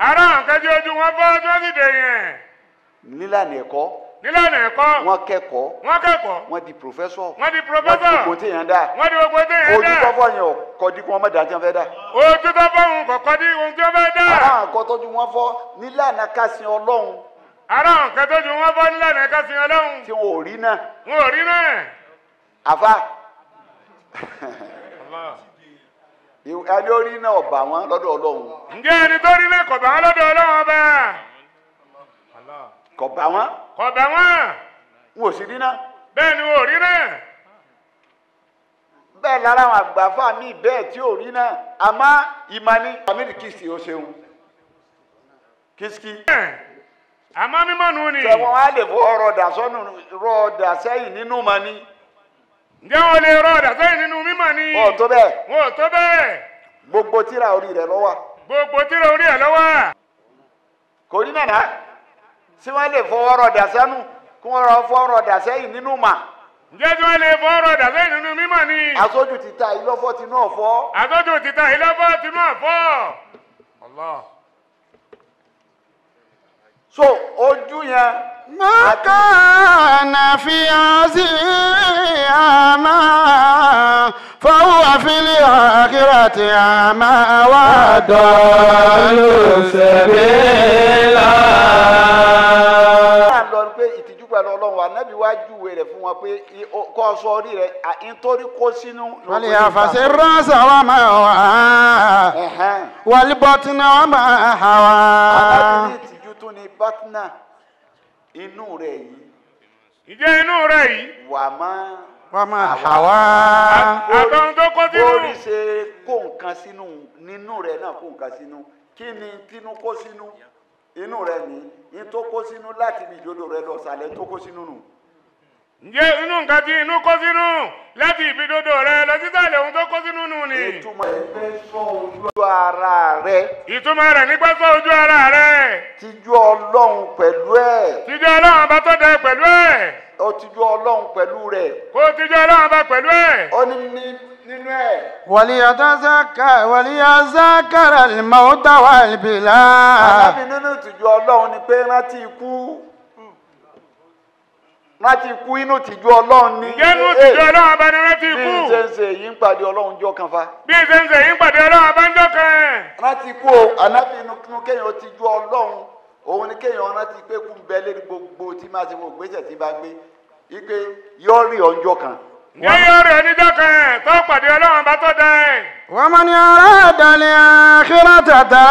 Ara nǹkan tí ojú wọn fọ́ tí wọ́n sì dè yẹn nílànà ẹ̀kọ́. Nílànà ẹ̀kọ́. Wọ́n kẹ́kọ̀ọ́. Wọ́n kẹ́kọ̀ọ́. Wọ́n di pòfẹ́sọ̀ wọ́n di wọ́n di gbogbo téèyàn dá. Wọ́n di gbogbo téèyàn ojú dá. tọ́fọ́ yẹn ò kọjú kí wọ́n má dá tí wọ́n fẹ́ dá. ojú tó fọ́ òun dí ohun tí wọ́n fẹ́ dá. Ara nǹkan tọ́jú wọn fọ́ nílànà kásìn ọlọ́run. Ara tó ju wọn fọ́ nílànà ẹ̀ka sin ọlọ́run. Tí wọn ò rí náà. Wọn ò rí náà. Àfa ẹni ó rí náà ọ̀bà wọn lọ́dọ̀ ọlọ́run. Ǹjẹ́ ẹni tó rí náà kò bá wọn lọ́dọ̀ ọlọ́run ọba? Kò bá wọn. Kò bá wọn. Wọn ò sì rí náà. Bẹ́ẹ̀ ni wọn ò rí náà. Bẹ́ẹ̀ lára àwọn àgbàfà míì bẹ́ẹ̀ tí ò rí náà. Àmọ́ ìmání amílì kìsì ó ṣeun. Kìsìkì àmọ́ mímọ́ nù ni. Tẹ̀wọ̀n á lè fọ ọ̀rọ̀ dà sọ́nù rọ̀ dà sẹ́yìn nínú mani ǹjẹ́ wọn lè rọ ọ̀dà sẹ́yìn nínú mímọ́ ni? Ọ̀ tó bẹ́ẹ̀. Wọn ò tó bẹ́ẹ̀. Gbogbo tíra orí rẹ̀ lọ́wọ́ gbogbo tíra orí ẹ̀ lọ́wọ́ kò rí nàná tí wọ́n lè fọ ọ̀rọ̀ dà sẹ́nu kí wọ́n rọ fọ ọ̀rọ̀ dà sẹ́yìn nínú mà. Ǹjẹ́ tí wọ́n lè fọ ọ̀rọ̀ ọ̀dà sẹ́yìn nínú mímọ́ ni? Aṣojú ti ta ìlọ́fọ́ ti náà fọ́ àtọ́jú títà ìlọ́fọ́ tinú àfọ́ so ojú yẹn. mọ́kànnà fi hàn sí àmà fọwọ́ àfilẹ̀ àkírà tí a máa wá dọ̀ọ́lù sẹ̀bílà. Pẹ̀lú ọlọ́run ànábì wá júwe rẹ̀ fún wọn pé kọ́ sọ orí rẹ̀ nítorí kó sínú. Wọ́n àfàṣe ránṣà wà máa wà á. Wọ́n lè wà máa hà tún ni bátínà inú rẹ̀ yìí. ǹjẹ́ inú rẹ̀ yìí. wà á máa. wà á máa hà wá. àtọ́run tó kọ́ sínú. bórí ṣe kó nǹkan sínú nínú rẹ̀ náà kó nǹkan sínú kí ni tínú kó sínú inú rẹ̀ ní ní tó kó sínú láti ní ìjọdọ̀ rẹ̀ lọ sàlẹ̀ tó kó sínú nù ǹjẹ́ inú nǹkan tí inú kó sínú láti ìbídodo rẹ lọ sísàlẹ̀ ohun tó kó sínú nù ni. ìtumọ̀ ẹ fẹ́ sọ ojú ara rẹ. ìtumọ̀ rẹ̀ ní pẹ́ sọ ojú ara rẹ. tijú ọlọ́run pẹ̀lú ẹ̀. tijú ọlọ́run bá tọ́ da pẹ̀lú ẹ̀. ó tijú ọlọ́run pẹ̀lú rẹ̀. kó tijú ọlọ́run bá pẹ̀lú ẹ̀. ó ní ní nínú ẹ̀. wàlíyà zákàrà lè máa ó dá wà níbí lá. alábìnrin nínú ìtìjú ọlọ́run ni pé rántí wọ́n ti kú inú tìjú ọlọ́run ní. ìjẹ́nu tìjú ọlọ́run bá ní wọ́n ti kú. bí ìṣẹ̀ǹṣẹ̀ yìí ń pàdé ọlọ́run jọ kan fa. bí ìṣẹ̀ǹṣẹ̀ yìí ń pàdé ọlọ́run bá ń jọ kan. wọ́n ti kú o ànábì inú kéèyàn tìjú ọlọ́run òun ni kéèyàn rántí pé kú bẹ lórí gbogbo tí máa ti wọ́n gbèsè tí bá gbé ipe yóò rí ọjọ́ kan. yóò yọ rẹ̀ níjọ́ kan tó pàdé ọlọ́run bá tó dá wọ́n mọ ní ọ̀rọ̀ ìdálẹ́ àkírọ̀tàtà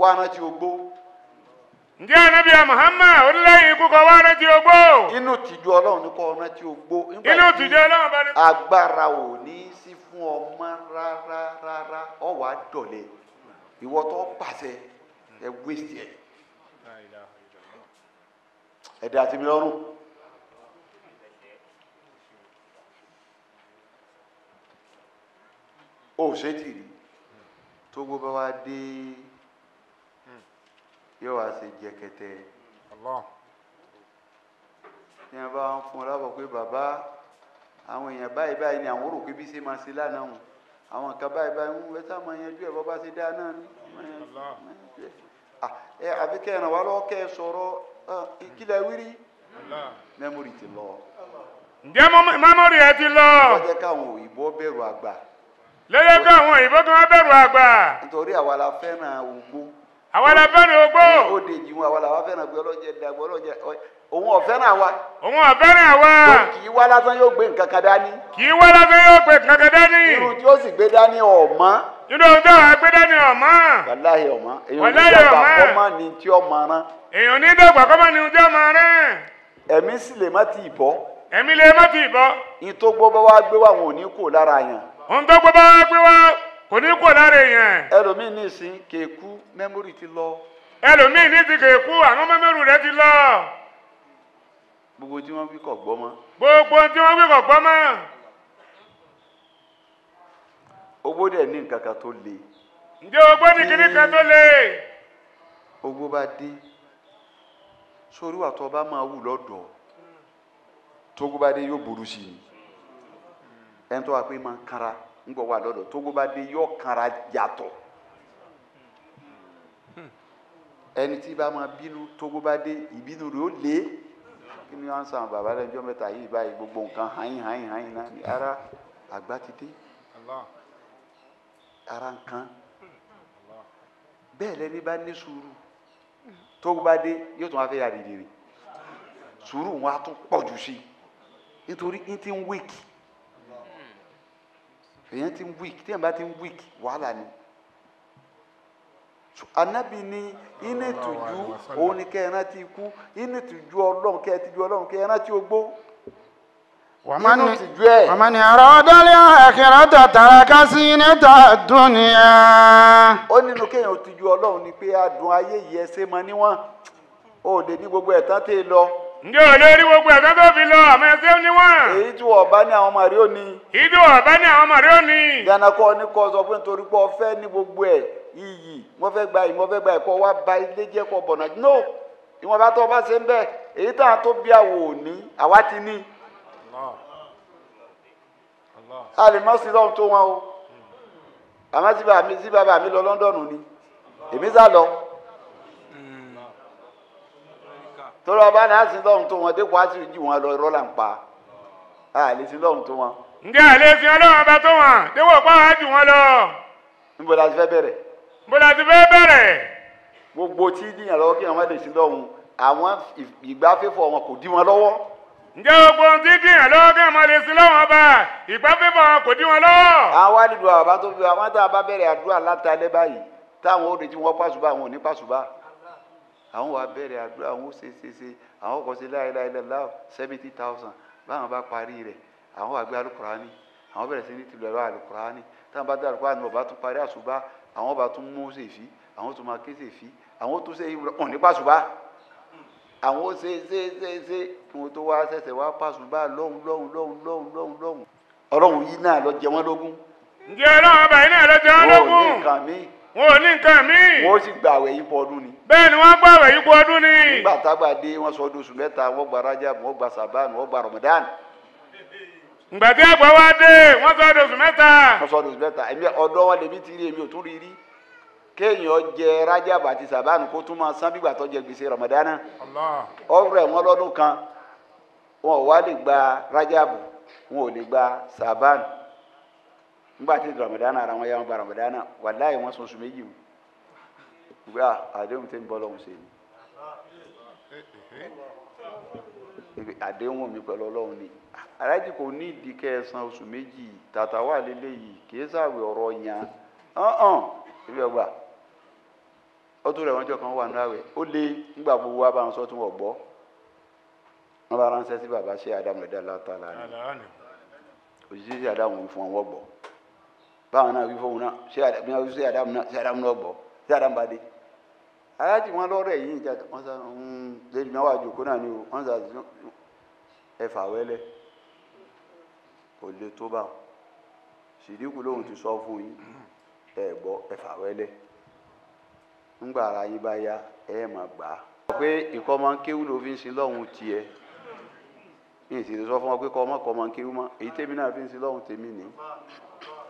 wà rántí ogbó ǹjẹ́ ànábì Muhammad onílẹ̀yìn ikú kọ wá rántí ogbó inú tìjú ọlọ́run ní kọ́ rántí ogbó. inú tìjú ọlọ́run ọba ni. agbára ò ní sí fún ọmọ rárá rárá ọwọ́ àdọ̀lẹ̀ ìwọ tó pàṣẹ ẹ wéṣì ẹ ẹ̀dá àti mi lọ́rùn. ó ṣe tì rí tó gbó bá wá dé yóò wá ṣe jẹkẹtẹ. Ní a bá ń fún ọ lábọ̀ pé bàbá àwọn èèyàn báyìí báyìí ni àwọn rò pé bí ṣe máa ṣe lánàá hùn àwọn nǹkan báyìí báyìí ń wẹ́ sáà máa yanjú ẹ̀ bọ́ bá ṣe dáa náà ni. Ẹ̀. Ah, ẹ àbí kẹ́ ẹ̀ ràn wá lọ́wọ́ kẹ́ ẹ sọ̀rọ̀ ah, kí lẹ wírí mẹ́mórì ti lọ. Ǹjẹ́ mọ́mọ́rì ẹ ti lọ? Wọ́n jẹ́ káwọn òyìnbó bẹ̀rù àgbà. Lẹ́yìn kó àwọn òyìnbó kan bẹ̀rù àgbà. Nítorí àwa la fẹ́ràn ògbó àwọn la fẹ́ràn ogbó. Ó de jù wọn àwa la wá fẹ́ràn gbé ọlọ́jẹ dàgbọ́ ọlọ́jẹ òun ọ̀fẹ́ràn àwa. Òun ọ̀fẹ́ràn àwa. Òun kì í wá lásán yóò gbé nǹkan kan dání. Kì í wá lásán yóò pè kankan dání. Irun tí ó sì gbé dání ọ̀mọ́ nínú ohun tó wà gbé dání ọ̀mọ́ wàláhì ọ̀mọ́ ní Wàláhì ìjàgbá ọ̀mọ́. ọmọ ni tí ọmọ rán. Èèyàn ní dọ̀gbà kọ́mọ ni tí ọmọ rẹ̀ ẹ̀mí sì lè má ti bọ́. Ẹ̀mí lè má ti bọ́. Ní gbọ́ bá wá gbé wà wọn ò ní kó lára yàn. Ohun tó gbọ́ bá wá gbé wá kò ní kó lára èèyàn. Ẹlòmíín ní ìsín kéku mẹ́mórì ti lọ. Ẹlòmíì ní ti kèékú àwọn mẹ́mẹ́rù rẹ̀ ti lọ. Gbogbo tí wọ́n wí kọ̀ gbọ́ mọ́. Gbogbo tí wọ́n wí kọ̀ gbọ́ mọ́. Owó dẹ̀ ní nǹkan kan tó le. Ǹjẹ́ ogbó ní kíní kan tó le? Owó bá dé. Sórí wà tó bá máa wù lọ́dọ̀? Tógó bá dé yóò burú sí i. Ẹni tó wà pé máa kanra ń gbọ́ wà lọ́dọ̀. Tógó bá dé yóò kanra yàtọ̀. Ẹni tí bá máa bínú tógó bá dé ìbínú rẹ̀ ó lé kí ni wọ́n sàn bàbá rẹ̀ jọ́ mẹ́ta yìí báyìí? Gbogbo nǹkan hàyìn hàyìn hàyìn náà ni. Ara àgbà ti dé. Ara nǹkan. Bẹ́ẹ̀ lẹni bá ní sùúrù tó bá dé yóò tún wá fẹ́ yà dìde sùúrù wọn á tún pọ̀ jù sí i. Nítorí n ti ń wíìkì èèyàn ti ń wíìkì téèyàn bá ti ń wíìkì wàhálà ni. Anabi ni iná ìtújú òun ni kẹ́ ẹ rántí ikú. Iná ìtújú ọlọ́run kẹ́ ẹ ti ju ọlọ́run kẹ́ ẹ rántí ogbó. Wàmánì wàmánì àròdọ́lẹ́ àkìrọ́tọ̀ tàràkà sí níta dúnìá. ó nínú kéèyàn ti ju ọlọ́run ni pé adùn ayé yìí ẹsẹ̀ mọ́ níwọ̀n. Ó lè ní gbogbo ẹ̀ tán tẹ́ lọ ǹjẹ́ ò lè rí gbogbo ẹ̀sán tó fi lọ àmọ́ ẹsẹ̀ níwọ̀n èyí tí wọ́n bá ní àwọn rẹ̀ ó ní. ìdí ọ̀bá ní àwọn ọmọdé ò ní. Ìdáná kọ́ ní kọ́ sọ pé nítorí pé ọfẹ́ ní gbogbo ẹ̀ iyì wọ́n fẹ́ gba ìmọ̀ fẹ́ gba ẹ̀kọ́ wá ba ilé jẹ́ kọ́ bọ̀nà. No! Ìwọ̀n bá tọ́ bá ṣe ń bẹ̀ èyí táwọn tó bí àwò òní àwa ti ní. A lè mọ́ sí lọ́run tó wọn o. Àmọ́ sí bàbá mi lọ Lọ́ńdọ̀nù ni. Èmi sá lọ torí ọba náà sí lọ́run tó wọn dépò sì jù wọn lọ irọ́ là ń pa. A lè sí lọ́run tó wọn. Ǹjẹ́ àlẹ́ fi ọlọ́run ọba tó wọn? Déwò pàwọn jù wọn lọ. Níbo la ti fẹ́ bẹ̀rẹ̀. bó la ti fẹ́ bẹ̀rẹ̀? Gbogbo tí díyàn lọ́wọ́ kí wọ́n lè sí lọ́hùn. Àwọn ìgbàfẹ́fọ́ wọn kò dí wọn lọ́wọ́. Ǹjẹ́ gbogbo ohun tí dìyàn lọ́wọ́ kí ọmọ lè sin lọ́wọ́ ọba? Ìgbàfẹ́fọ́ wọn kò dí wọn lọ́wọ́. Àwọn wá nílùú àbá tó fi àwọn tá a bá bẹ̀rẹ̀ àdúrà látàlẹ́ báyìí táwọn wọ́n pàṣùbà àwọn wà bẹ̀rẹ̀ àdúrà àwọn ó ṣe ṣe ṣe. Àwọn kò sí láìláìlá seventy thousand. Báwọn bá parí rẹ̀ àwọn wà gbé alukurani àwọn bẹ̀rẹ̀ sí ní tìlú ẹ̀rọ alukurani táwọn bá dé alukurani ọba tún parí àṣùbà àwọn ọba tún mú ṣèfì àwọn tún máa ké ṣèfì àwọn tún ṣe wọn ní pàṣùbà àwọn ó ṣe ṣe ṣe ṣe. Kí wọn tó wá ṣẹ̀ṣẹ̀ wá pàṣùbà lọ́hùn lọ́hùn lọ́hùn lọ́hùn lọ́hùn lọ́hùn. Ọlọ́run yìí náà lọ jẹ wọ́n lógún. Ǹjẹ́ ọlọ́run ọba yìí náà ló jẹ́ wọn wọn ò ní lógún? nǹkan míì wọn ò ní nǹkan míì wọn ó sì gbà àwẹ̀ yípo ọdún ni. Bẹ́ẹ̀ ni wọ́n gbàwẹ̀ yípo ọdún ni. Nígbà tágbà dé wọn sọ ọdún oṣù mẹ́ta wọn gba rajab wọn gba saban wọn gba ramadan. Ìgbà tí àgbà wá dé wọ́n sọ ọdún oṣù mẹ́ta. Wọn sọ ọdún oṣù mẹ́ta. Èmi ọ̀dọ̀ wọn lèmi ti rí èmi ò tún rí rí. Kéèyàn jẹ rájàbù àti sàbánu kó tún máa san bígbà tó jẹ gbèsè ramadana Allah. ọrẹ wọn lọ́dún kan wọn ò wá lè gba rájàbù wọn ò lè gba sàbánu nígbà tí ramadana ara wọn yà wọn gba ramadana wàláyé wọn sọ oṣù méjì mu gbà àdéhùn tẹ́ ń bọ́ lọ́hùn sí ni. Àdéhùn mi pẹ̀lú ọlọ́run ni. Aláàjì kò ní ìdí kẹsàn oṣù méjì. Tàtà wà lélẹ́yìí kì í sàwé ọ̀rọ̀ yàn. Án ibi ọgbà. Tó rẹ̀ wọ́n jọ kan wà nínú àwẹ̀. Ó lé nígbà gbogbo wa bá wọn sọ tí wọ́n gbọ́. Wọ́n bá ránṣẹ́ sí bàbá ṣé adamu ẹ̀dá látàlá ni òṣìṣẹ́ sí wí fún wọn gbọ́ báwọn náà wí fóun náà ṣé adamu náà sí adamu náà ṣé adamu náà gbọ́? Ṣé adamu bá dé? Ni o? Wọn sá ẹfà wẹ́lẹ́ kò lè tó bá wọn. Ṣìdíkù lóhùn ti sọ ara yín bá yá ẹ mà gbà á. pé ìkọ́ máa ń fi ń sin lọ́hùn tiẹ̀. Yìí sì sọ fún wọn pé kọ́ ọmọ kọ́ máa ń kéwú mọ́. Èyí fi ń sin lọ́hùn tèmi.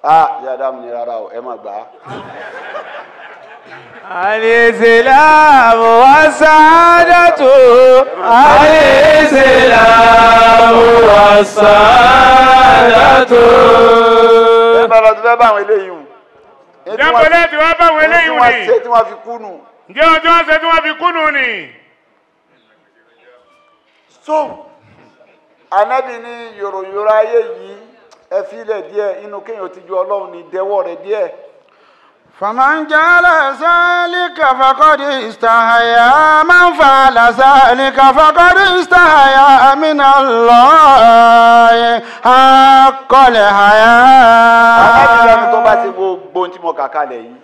Ah, a yàda mi ni rárá o ẹ má gbà á. Àlèsèláàmù wá sáádàtò. Àlèsèláàmù wá sáádàtò. Ẹ bá lọ ti bá àwọn eléyìí hù. Ìjọba ti wá bá eléyìí hù ni. Ǹjẹ́ tí wọ́n fi kú? Ǹjẹ́ wọ́n ṣe tí wọ́n fi kú ni? So, ànábì ni yòròyòrò ayé yìí ẹ filẹ̀ díẹ̀ inú kéèyàn ti ju ọlọ́run ní dẹ́wọ́ rẹ̀ díẹ̀. فمن جعل ذلك فقد استحيا من فعل ذلك فقد استحيا من الله حق anabi lẹni tó bá الحياة ti gbogbo ohun tí mo kà kalẹ̀ yìí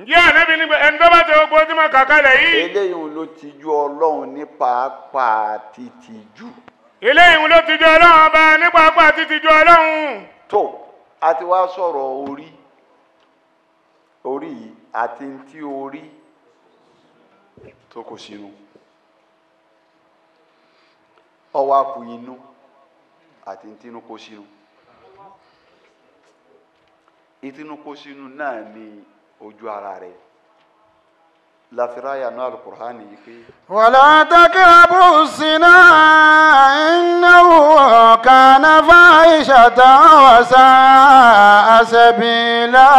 Ǹjẹ́ ànábì ní pé ẹni tó bá ṣe gbogbo tí mo kà kalẹ̀ yìí? eléyìí ló ti ju ọlọ́run ní pàápàá títí jù. Eléyìí ló ti jọ ọlọ́run ọba nípa apá àti ti jọ ọlọ́run. tó a ti wá sọ̀rọ̀ orí. Orí àti tí orí tó kò sínú ọwọ́ àpò inú àti tínú kó sínú ìtínú kó sínú náà ni ojú ara rẹ̀ láfíráyà náà alukur'ani yìí pé ولا تقربوا الزنا إنه كان فاحشة وساء سبيلا.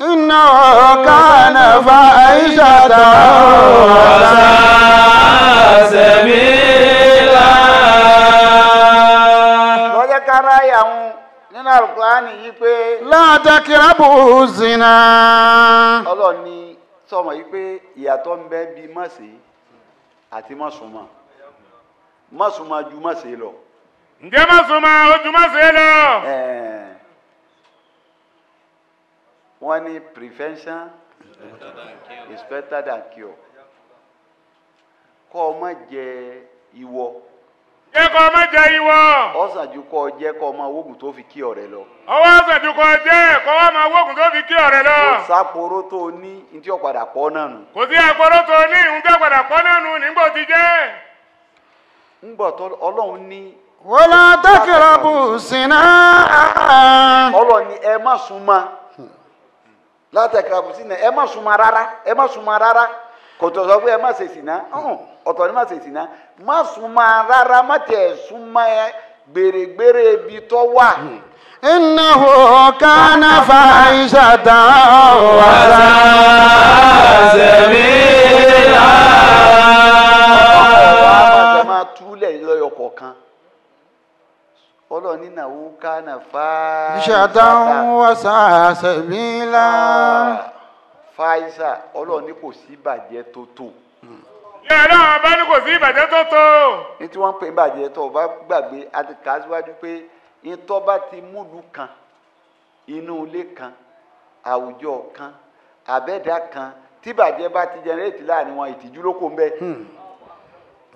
إنه كان فاحشة وساء سبيلا. alukurani yìí pé. látàkìrá bò ó zina. ọlọ́run ní sọmọ yìí pé ìyàtọ̀ ń bẹ bí mọ̀sí àti mọ̀sùnmọ̀ mọ̀sùnmọ̀ ju mọ̀sí lọ. ǹjẹ́ mọ̀sùnmọ̀ ó ju mọ̀sí lọ. wọ́n ní prevention is better than cure kọ́ ọ má jẹ ìwọ jẹ́ kọ́ ọmọ jẹ ìwọ. ọ̀sàjú kọ́ jẹ́ kọ́ ọmọ awógun tó fi kí ọ̀rẹ́ lọ. ọwọ́ ọ̀sàjú jẹ́ kọ́ ọmọ awógun tó fi kí ọ̀rẹ́ lọ. kò sáporó tó ní ní tí ọ̀padà pọ́ náà nù. kò sí àporó tó ní ìhun tí ọ̀padà pọ́ náà nù nígbò ti jẹ́. ńgbọ̀ tó ọlọ́run ní. wọlé tẹkẹrẹ bù sínú. ọlọ́run ni ẹ má súnmọ́ látẹkẹrẹ bù sínú ẹ má súnmọ́ rárá ẹ má súnmọ́ rárá kò tó sọ pé ẹ má ṣe sìná ọ̀tọ̀ ni má ṣe sìná má súnmọ́ rárá má tẹ̀ súnmọ́ ẹ gbèrègbèrè ibi tó wà. innahu kana fa'ishatan wa sa'a sabila. ọ̀pọ̀ máa túlẹ̀ lọ́yọ̀ kọ̀ọ̀kan ọlọ́ọ̀ni náà ó kana fa'ishatan wa sa'a sabila. Ah fáísà ọlọ́run ní kò sí ìbàjẹ́ tó tó. ní ọlọ́run bá ní kò sí ìbàjẹ́ tó tó. ní tí wọ́n ń pè ní ìbàjẹ́ tó o bá gbàgbé àti kà á síwájú pé ìtọ́ bá ti múlù kan inú ilé kan àwùjọ kan àbẹ́dá kan tí ìbàjẹ́ bá ti jẹnẹrétì láàárín wọn ìtìjú ló kó ń bẹ́.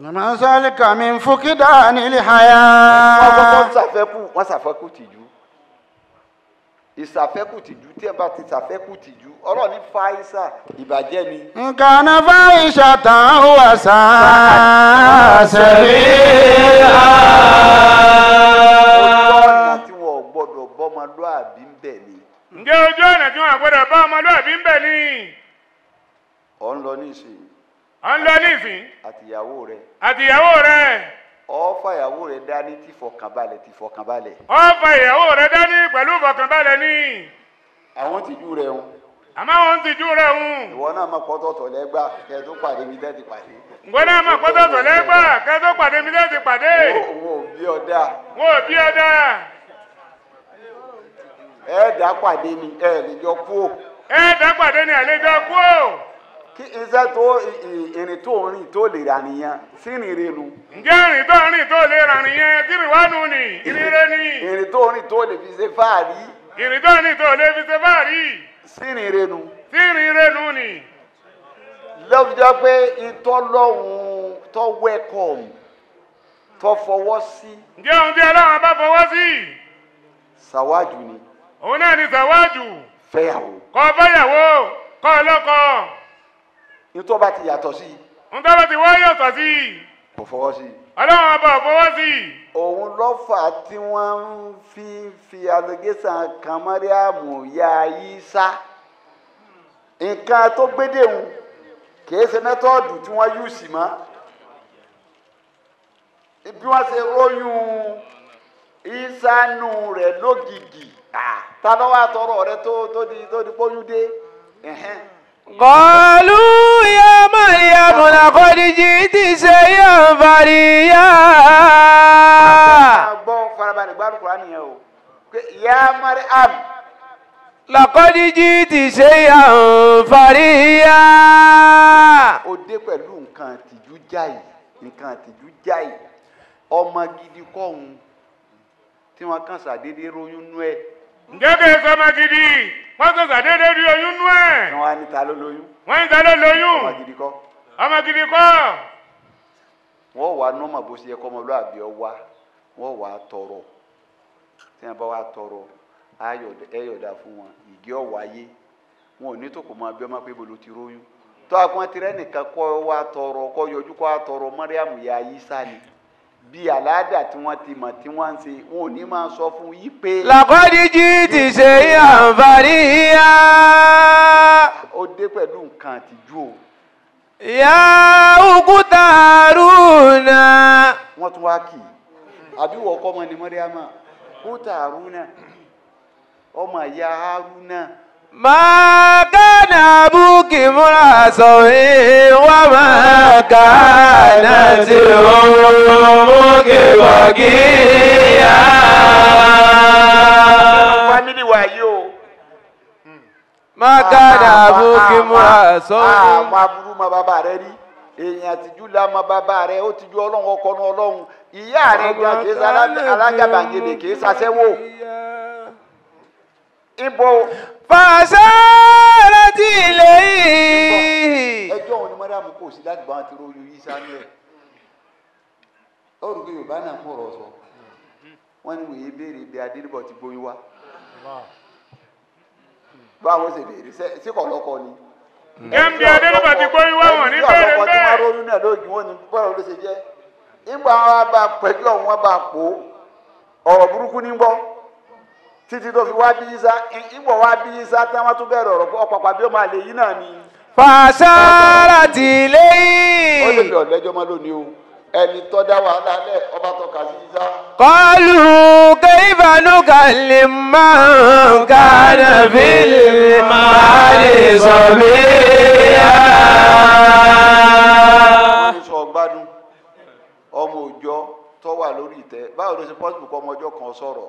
nàmásálì hmm. kàmí fúkídà nílé hayá. wọ́n kọ́kọ́ ṣàfẹ́kù wọ́n ṣàfẹ́kù tìjú ìsàfẹ́kù tìjú tí ẹ bá ti sàfẹ́kù tìjú ọlọ́run ní fáísà ìbàjẹ́ ni. nǹkan náà fáísà tán ó wà sáà sẹ́rí rà. ojú ọ̀nà tí wọ́n ń bẹ̀ ni. ǹjẹ́ ojú ọ̀nà tí wọ́n gbọ́dọ̀ bọ́mọlúàbí ń bẹ̀ ni. ọ̀ ń lọ ní ìsìn. ọ̀ ń lọ ní ìsìn. àtìyàwó rẹ. àtìyàwó rẹ ọ fàyàwó rẹ dání tí fọkànbalẹ̀ tí fọkànbalẹ̀. Ó fa ìyàwó rẹ̀ dání pẹ̀lú ìfọ̀kànbalẹ̀ ni. Àwọn tìjú rẹ ń àmọ́ àwọn ti jú rẹ̀ ń ìwọ náà máa pọ́ tọ̀tọ̀ lẹ́gbà kẹ́ ẹ tó pàdé mi tẹ́ ti pàdé. Ǹgbọ́n náà mọ̀ pọ́tọ̀tọ̀ lẹ́gbà kẹ́ tó pàdé mi tẹ́ ti pàdé. Òun ò bí ọ̀dà wọn ò bí ọdá ẹ dá pàdé mi ẹ lè jọ kú ò ẹ dá pàdé ní àlejò kú ò kí iṣẹ́ tó ìrìn tó rìn tó lè rà nìyẹn sínú ìrìnnù ǹjẹ́ rìn tó rìn tó lè rà nìyẹn tí rìn wá nù ní ìrìnrẹ́ ni. Ìrìn tó rìn tó lè fi ṣe fáàrí. Ìrìn tó rìn tó lè fi ṣe fáàrí. Sínú ìrìnnù tí ìrìnrẹ́ nù ní lọ́jọ́ pé ìtọ́lọ́hún tó wẹ́kọ̀m tó fọwọ́ sí. Ǹjẹ́ ohun tí ọlọ́run bá fọwọ́ sí? Ṣàwájú ni. Òun náà ní sàwájú fẹ́yàwó. Kọ́ fẹ́yàwó kọ́ ọlọ́kọ nítorí bá ti yàtọ̀ sí ń tọ́lọ́ ti wáyé ọ̀tọ̀ sí kò fọwọ́ sí ọlọ́run ọba ò fọwọ́ sí òun lọ́fà tí wọ́n ń fi fi allegation kan mọ́ríàmù ya Ìsá nǹkan tó gbédèhùn kìí ṣe mẹ́tọ́ọ̀dù tí wọ́n yù sí mọ́. Bí wọ́n ṣe róyún ìsánú rẹ̀ lógìgì ta ló wá tọrọ rẹ tó tó di tó di dé. قالوا يا مريم لقد جئت شيئا فريا máa gbọ́ farabalẹ̀ gbárùkù kura nìyẹn o pé ìyá Mariam لقد جئت شيئا فريا ó dé pẹ̀lú nǹkan àtìjú jáì nǹkan àtìjú jáì ọmọ gidi kọ́hún tí wọ́n kàn ṣàdédé róyún nú ẹ̀ ǹjẹ́ kí ẹ sọmọ gidi wọ́n tó sàdédé rí oyún nú ẹ̀. Wọ́n á níta ló lóyún? Wọ́n ń ta ló lóyún? Ọmọ gidi kọ́. Ọmọ gidi kọ́. Wọ́n wà nọ́mà bó ṣe yẹ kọ́ ọmọlúwàbí ọ wá. Wọ́n wà á tọrọ. Tí wọ́n bá wà á tọrọ ẹ̀yọ̀dà fún wọn. Ìgé ọ̀wáyé wọn ò ní tó kò máa bí ọmọ pé bolo ti róyún. Tó kún tirẹ̀ nìkan kọ́ wá tọrọ kọ́ yọjú kọ́ wá tọrọ mọ́ríàmù ya Ìsá ni bí àládà tí wọ́n ti mọ̀ tí wọ́n ń ṣe wọn ò ní máa sọ fún yí pé. làkọ́díjì ti ṣe àǹfààní yá. ó dé pẹ̀lú nǹkan àtijú ìyá òkúta rúnà. wọ́n tún wá kì í àbí wọ́n kọ́ ọmọ ní mọ́ríámà òkúta rúnà ọmọ ìyá rúnà. ما كان أبوك امرأ سوء وما كانت أمك بغيا family wa yìí o. ما كان أبوك امرأ سوء àmọ́ aburú ma bàbá rẹ rí èèyàn àtijú la ma bàbá rẹ ó tijú ọlọ́run ọkọ ní ọlọ́run ìyá rẹ gan kì í sa alágàbàgebè kì í sasẹ́wò ibo. fàṣẹ́rẹ́ tí ilé yìí. ẹjọ́ òun ni kò sí láti bá ti ròyìn yìí sáré ó rò pé yorùbá náà mọ̀rọ̀ sọ wọ́n ní wòye béèrè ibi adélébọ̀ ti gbóyún wá báwo ṣe béèrè sí kọ̀lọ́kọ̀ ni. gẹ́ǹdì adélébọ̀ ti gbóyún wá wọ̀n ní bẹ́ẹ̀rẹ̀ bẹ́ẹ̀. ọkọ̀ tí wọ́n rọ́ọ̀rù náà lóògùn wọn ni bọ́ọ̀rọ̀ ló ṣe jẹ́ nígbà wọn bá pẹ̀lú ọ̀hún wọn bá pò ọ̀rọ̀ burúkú ní bọ́ títí tó fi wá bí isa ìwọ̀ wá bí isa tí wọ́n tún bẹ̀rẹ̀ ọ̀rọ̀ ọ̀pọ̀ pàbí ọmọ àlè yìí náà ni. fàṣàrà tì lẹ́yìn. ó lè fi ọ̀lẹ́jọ́ máa lónìí o ẹni tó dá wàhálà lẹ̀ ọba tó kà sí isa. kọlu kẹ́hìnbá ló kà lè máa ń ká nàbí lè máa lè sọ mí yá. oníṣọ́ ọgbádùn ọmọ òòjọ́ tó wà lórí ìtẹ́ báwo ló ṣe pọ́sibù kọ́ ọmọ ọjọ́ kan sọ̀rọ̀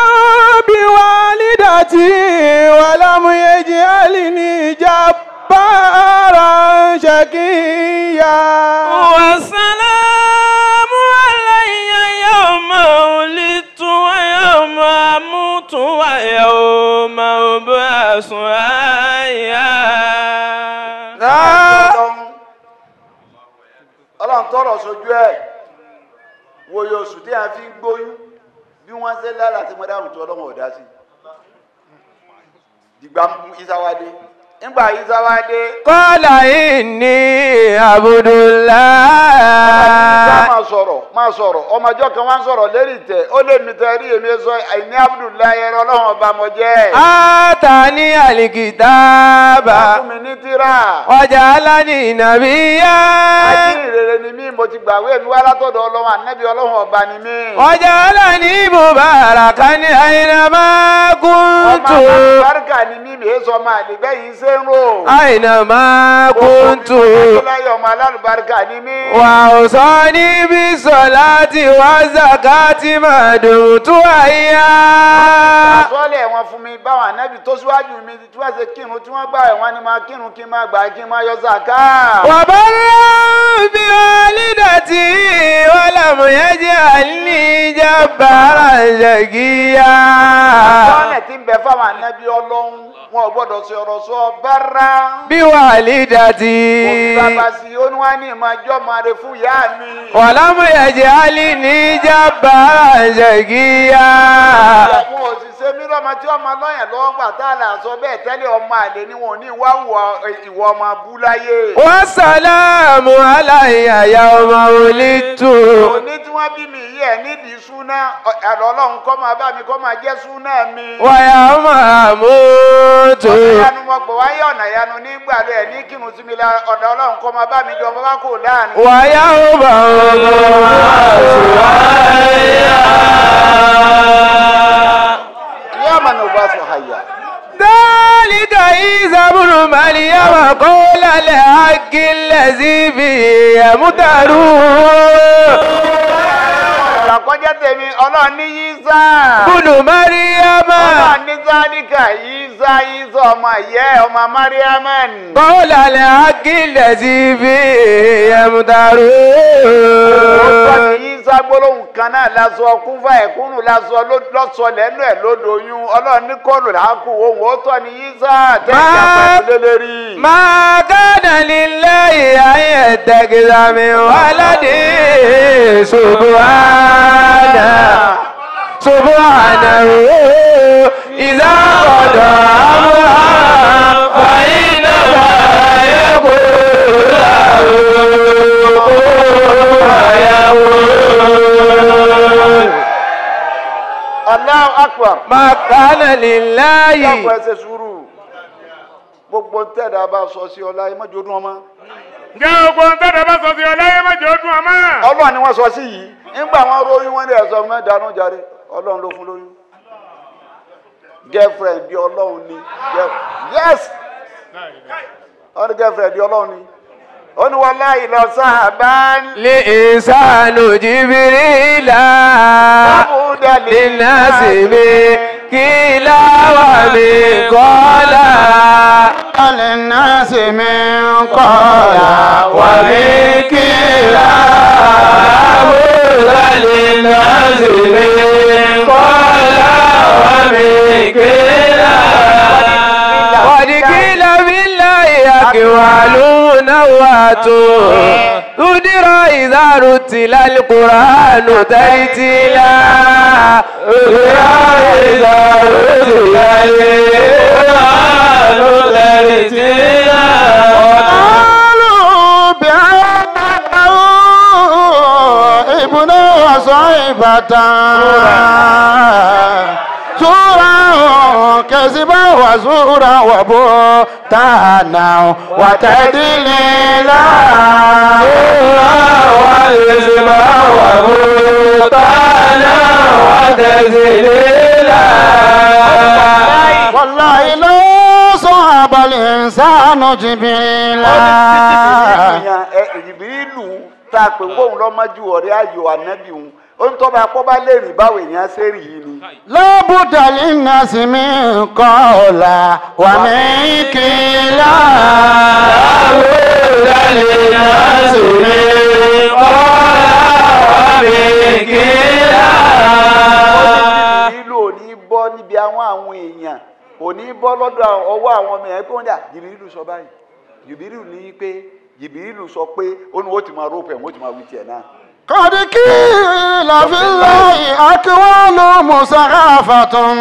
ولم يجعلني جبارا شقيا والسلام علي يوم ولدت ويوم أموت ويوم أبعث حيا ọlọ́run tọrọ sojú ẹ̀ wòye oṣù tí a fi ń gbóyún bí wọ́n ṣe lára tí mo dáhùn tó ọlọ́wọ́n ò dá sí dìgbà ìsáwádé nígbà ìsáwádé inni Ìsá Abdullah. Máa sọ̀rọ̀ máa sọ̀rọ̀. Ọmọjọ́ kan wá ń sọ̀rọ̀ lérí ìtẹ́. Ó lè mi tẹ́ rí èmi sọ àìní Abdullahi ẹ̀rọ ọlọ́run ọba mọ̀ jẹ́. Atani al-kitaba. fún mi ní tíra. Waj'alani nabiyya. ajíhìnrere ni mí mo ti gbàwé mi wá látọ̀dọ̀ ọlọ́run ànẹ́bí ọlọ́run ọba ni mí. Waj'alani mubarakan aynama ọmọ kuntu. àlùbáríkà ni mí mi èso ọmọ àdìgbẹ́ yìí ṣe ń rò. Ọmọ ni mí وأوصاني بالصلاة والزكاة ما دمت حيا àsọ́lẹ̀ wọn fún mi báwọn ànẹ́bí tó síwájú mi tí wọ́n ṣe kírun tí wọ́n gbà wọn ni máa kírun kí n máa gbà kí n máa yọ zàká. وبرا بوالدتي ولم يجعلني جبارا شقيا Sọ́ọ̀nẹ̀ tí ń bẹ fáwọn ànábì ọlọ́run wọn ò gbọ́dọ̀ sọ ọ̀rọ̀ sọ bára. بوالدتي Òbí bàbá sí i, ó ní wá ní ìmọ̀jọ́ máa re fún ìyá mi. Ọ̀lámọ̀ ẹ̀jẹ̀ alì ní ìjàmbá ṣẹ̀gíyà. Àwọn òṣìṣẹ́ mìíràn máa tí ni wọn ò ní wá ìwọ ọmọ bú láyé. Wọ́n sàlámù aláìyàyà ọmọ onítù. Òní tí wọ́n bí mi yẹ̀ nídìí súná ẹ̀rọ ọlọ́run kọ́ máa bá mi kọ́ mi. Wàyà ọmọ mi la ọ̀dọ̀ ọlọ́run kọ́ ذلك عيسى ابن مريم قول الحق الذي فيه متروه ọ̀rọ̀ kọjá tèmi ọlọ́run ní yíṣà. bùnú mẹ́ríàmà. ọlọ́run ní sáníkà yíṣà yíṣà ọmọ ìyá ọmọ mẹ́ríàmà bọ́ọ̀lù àlẹ́ àkìlẹ̀ sí bí ẹ̀mú dàrú. ó sọ ti yí sá gbólóhùn kan náà lásọ kúnfà ẹ̀kúnnù lásọ lọ́sọ lẹ́nu ẹ̀ lódoyún ọlọ́run ní kọ́ọ̀lù làákù ohun ó tọ́ ní yíṣà tẹ́lẹ̀ àpàtúndé lérí. máa kádà nílé ìyá yẹn tẹ̀gìlá mi wá ládé ṣùgbọ́n ṣùgbọ́n àná ìlà ọ̀dọ̀ àwọn àfàyínà bàyẹ̀ kò rà ó. Allahu akbar. ma kana lillahi. dákun ẹsẹ̀ sùúrù gbogbo ntẹ̀dá bá sọ sí ọlá ẹ mọ̀jọ́ dún ọmọ. ǹjẹ́ gbogbo ntẹ̀dá bá sọ sí ọlá ẹ mọ̀jọ́ dún ọmọ. ọlọ́run ni wọ́n sọ sí yìí nígbà wọn ròyìn wọn ní ẹ̀sọ́ mẹ́ẹ̀dánú jáde ọlọ́run ló fún lóyún. girlfriend bí ọlọ́run ni yes ọdún girlfriend bí ọlọ́run ni ó ní wọlé ìlọsàbá lè ìsànù jìbìrìlà nínà síbi kí láwà mi kọ́lá. nínà síbi kọ́lá wà mí kí láwà mi kọ́lá wà mí kí. Udira izaru tilal Qur'anu tartila. Udira izaru tilal Qur'anu tartila. Qalu bi'annahu ibnu wa sahibatan. كذبا وزورا وبهتانا وتدليلا وإثما وبهتانا وتذليلا والله لو صاب الإنسان جبريلا èèyàn ẹ ìbílù tá a pè wọ́n lọ́mọ́jú ọ̀rẹ́ ayò ànábì òun ohun tó bá kọ́ bá wà mí kí lá. lọ́bùdà nínú sinmi kọ́ ọ̀la wà mí kí lá. nílò ní bọ́ níbi àwọn àwọn èèyàn òní bọ́ lọ́dọ̀ ọwọ́ àwọn ọmọ yẹn pé dà jìbìrìlù sọ báyìí jìbìrìlù ní pé jìbìrìlù sọ pé ó ní wọ́n ti máa rọ́ọ̀pù ẹ̀ wọ́n ti máa wí tiẹ̀ náà kọ́dí kí làfíìlẹ̀ àkíwọ́lù mùsàkáfà tún.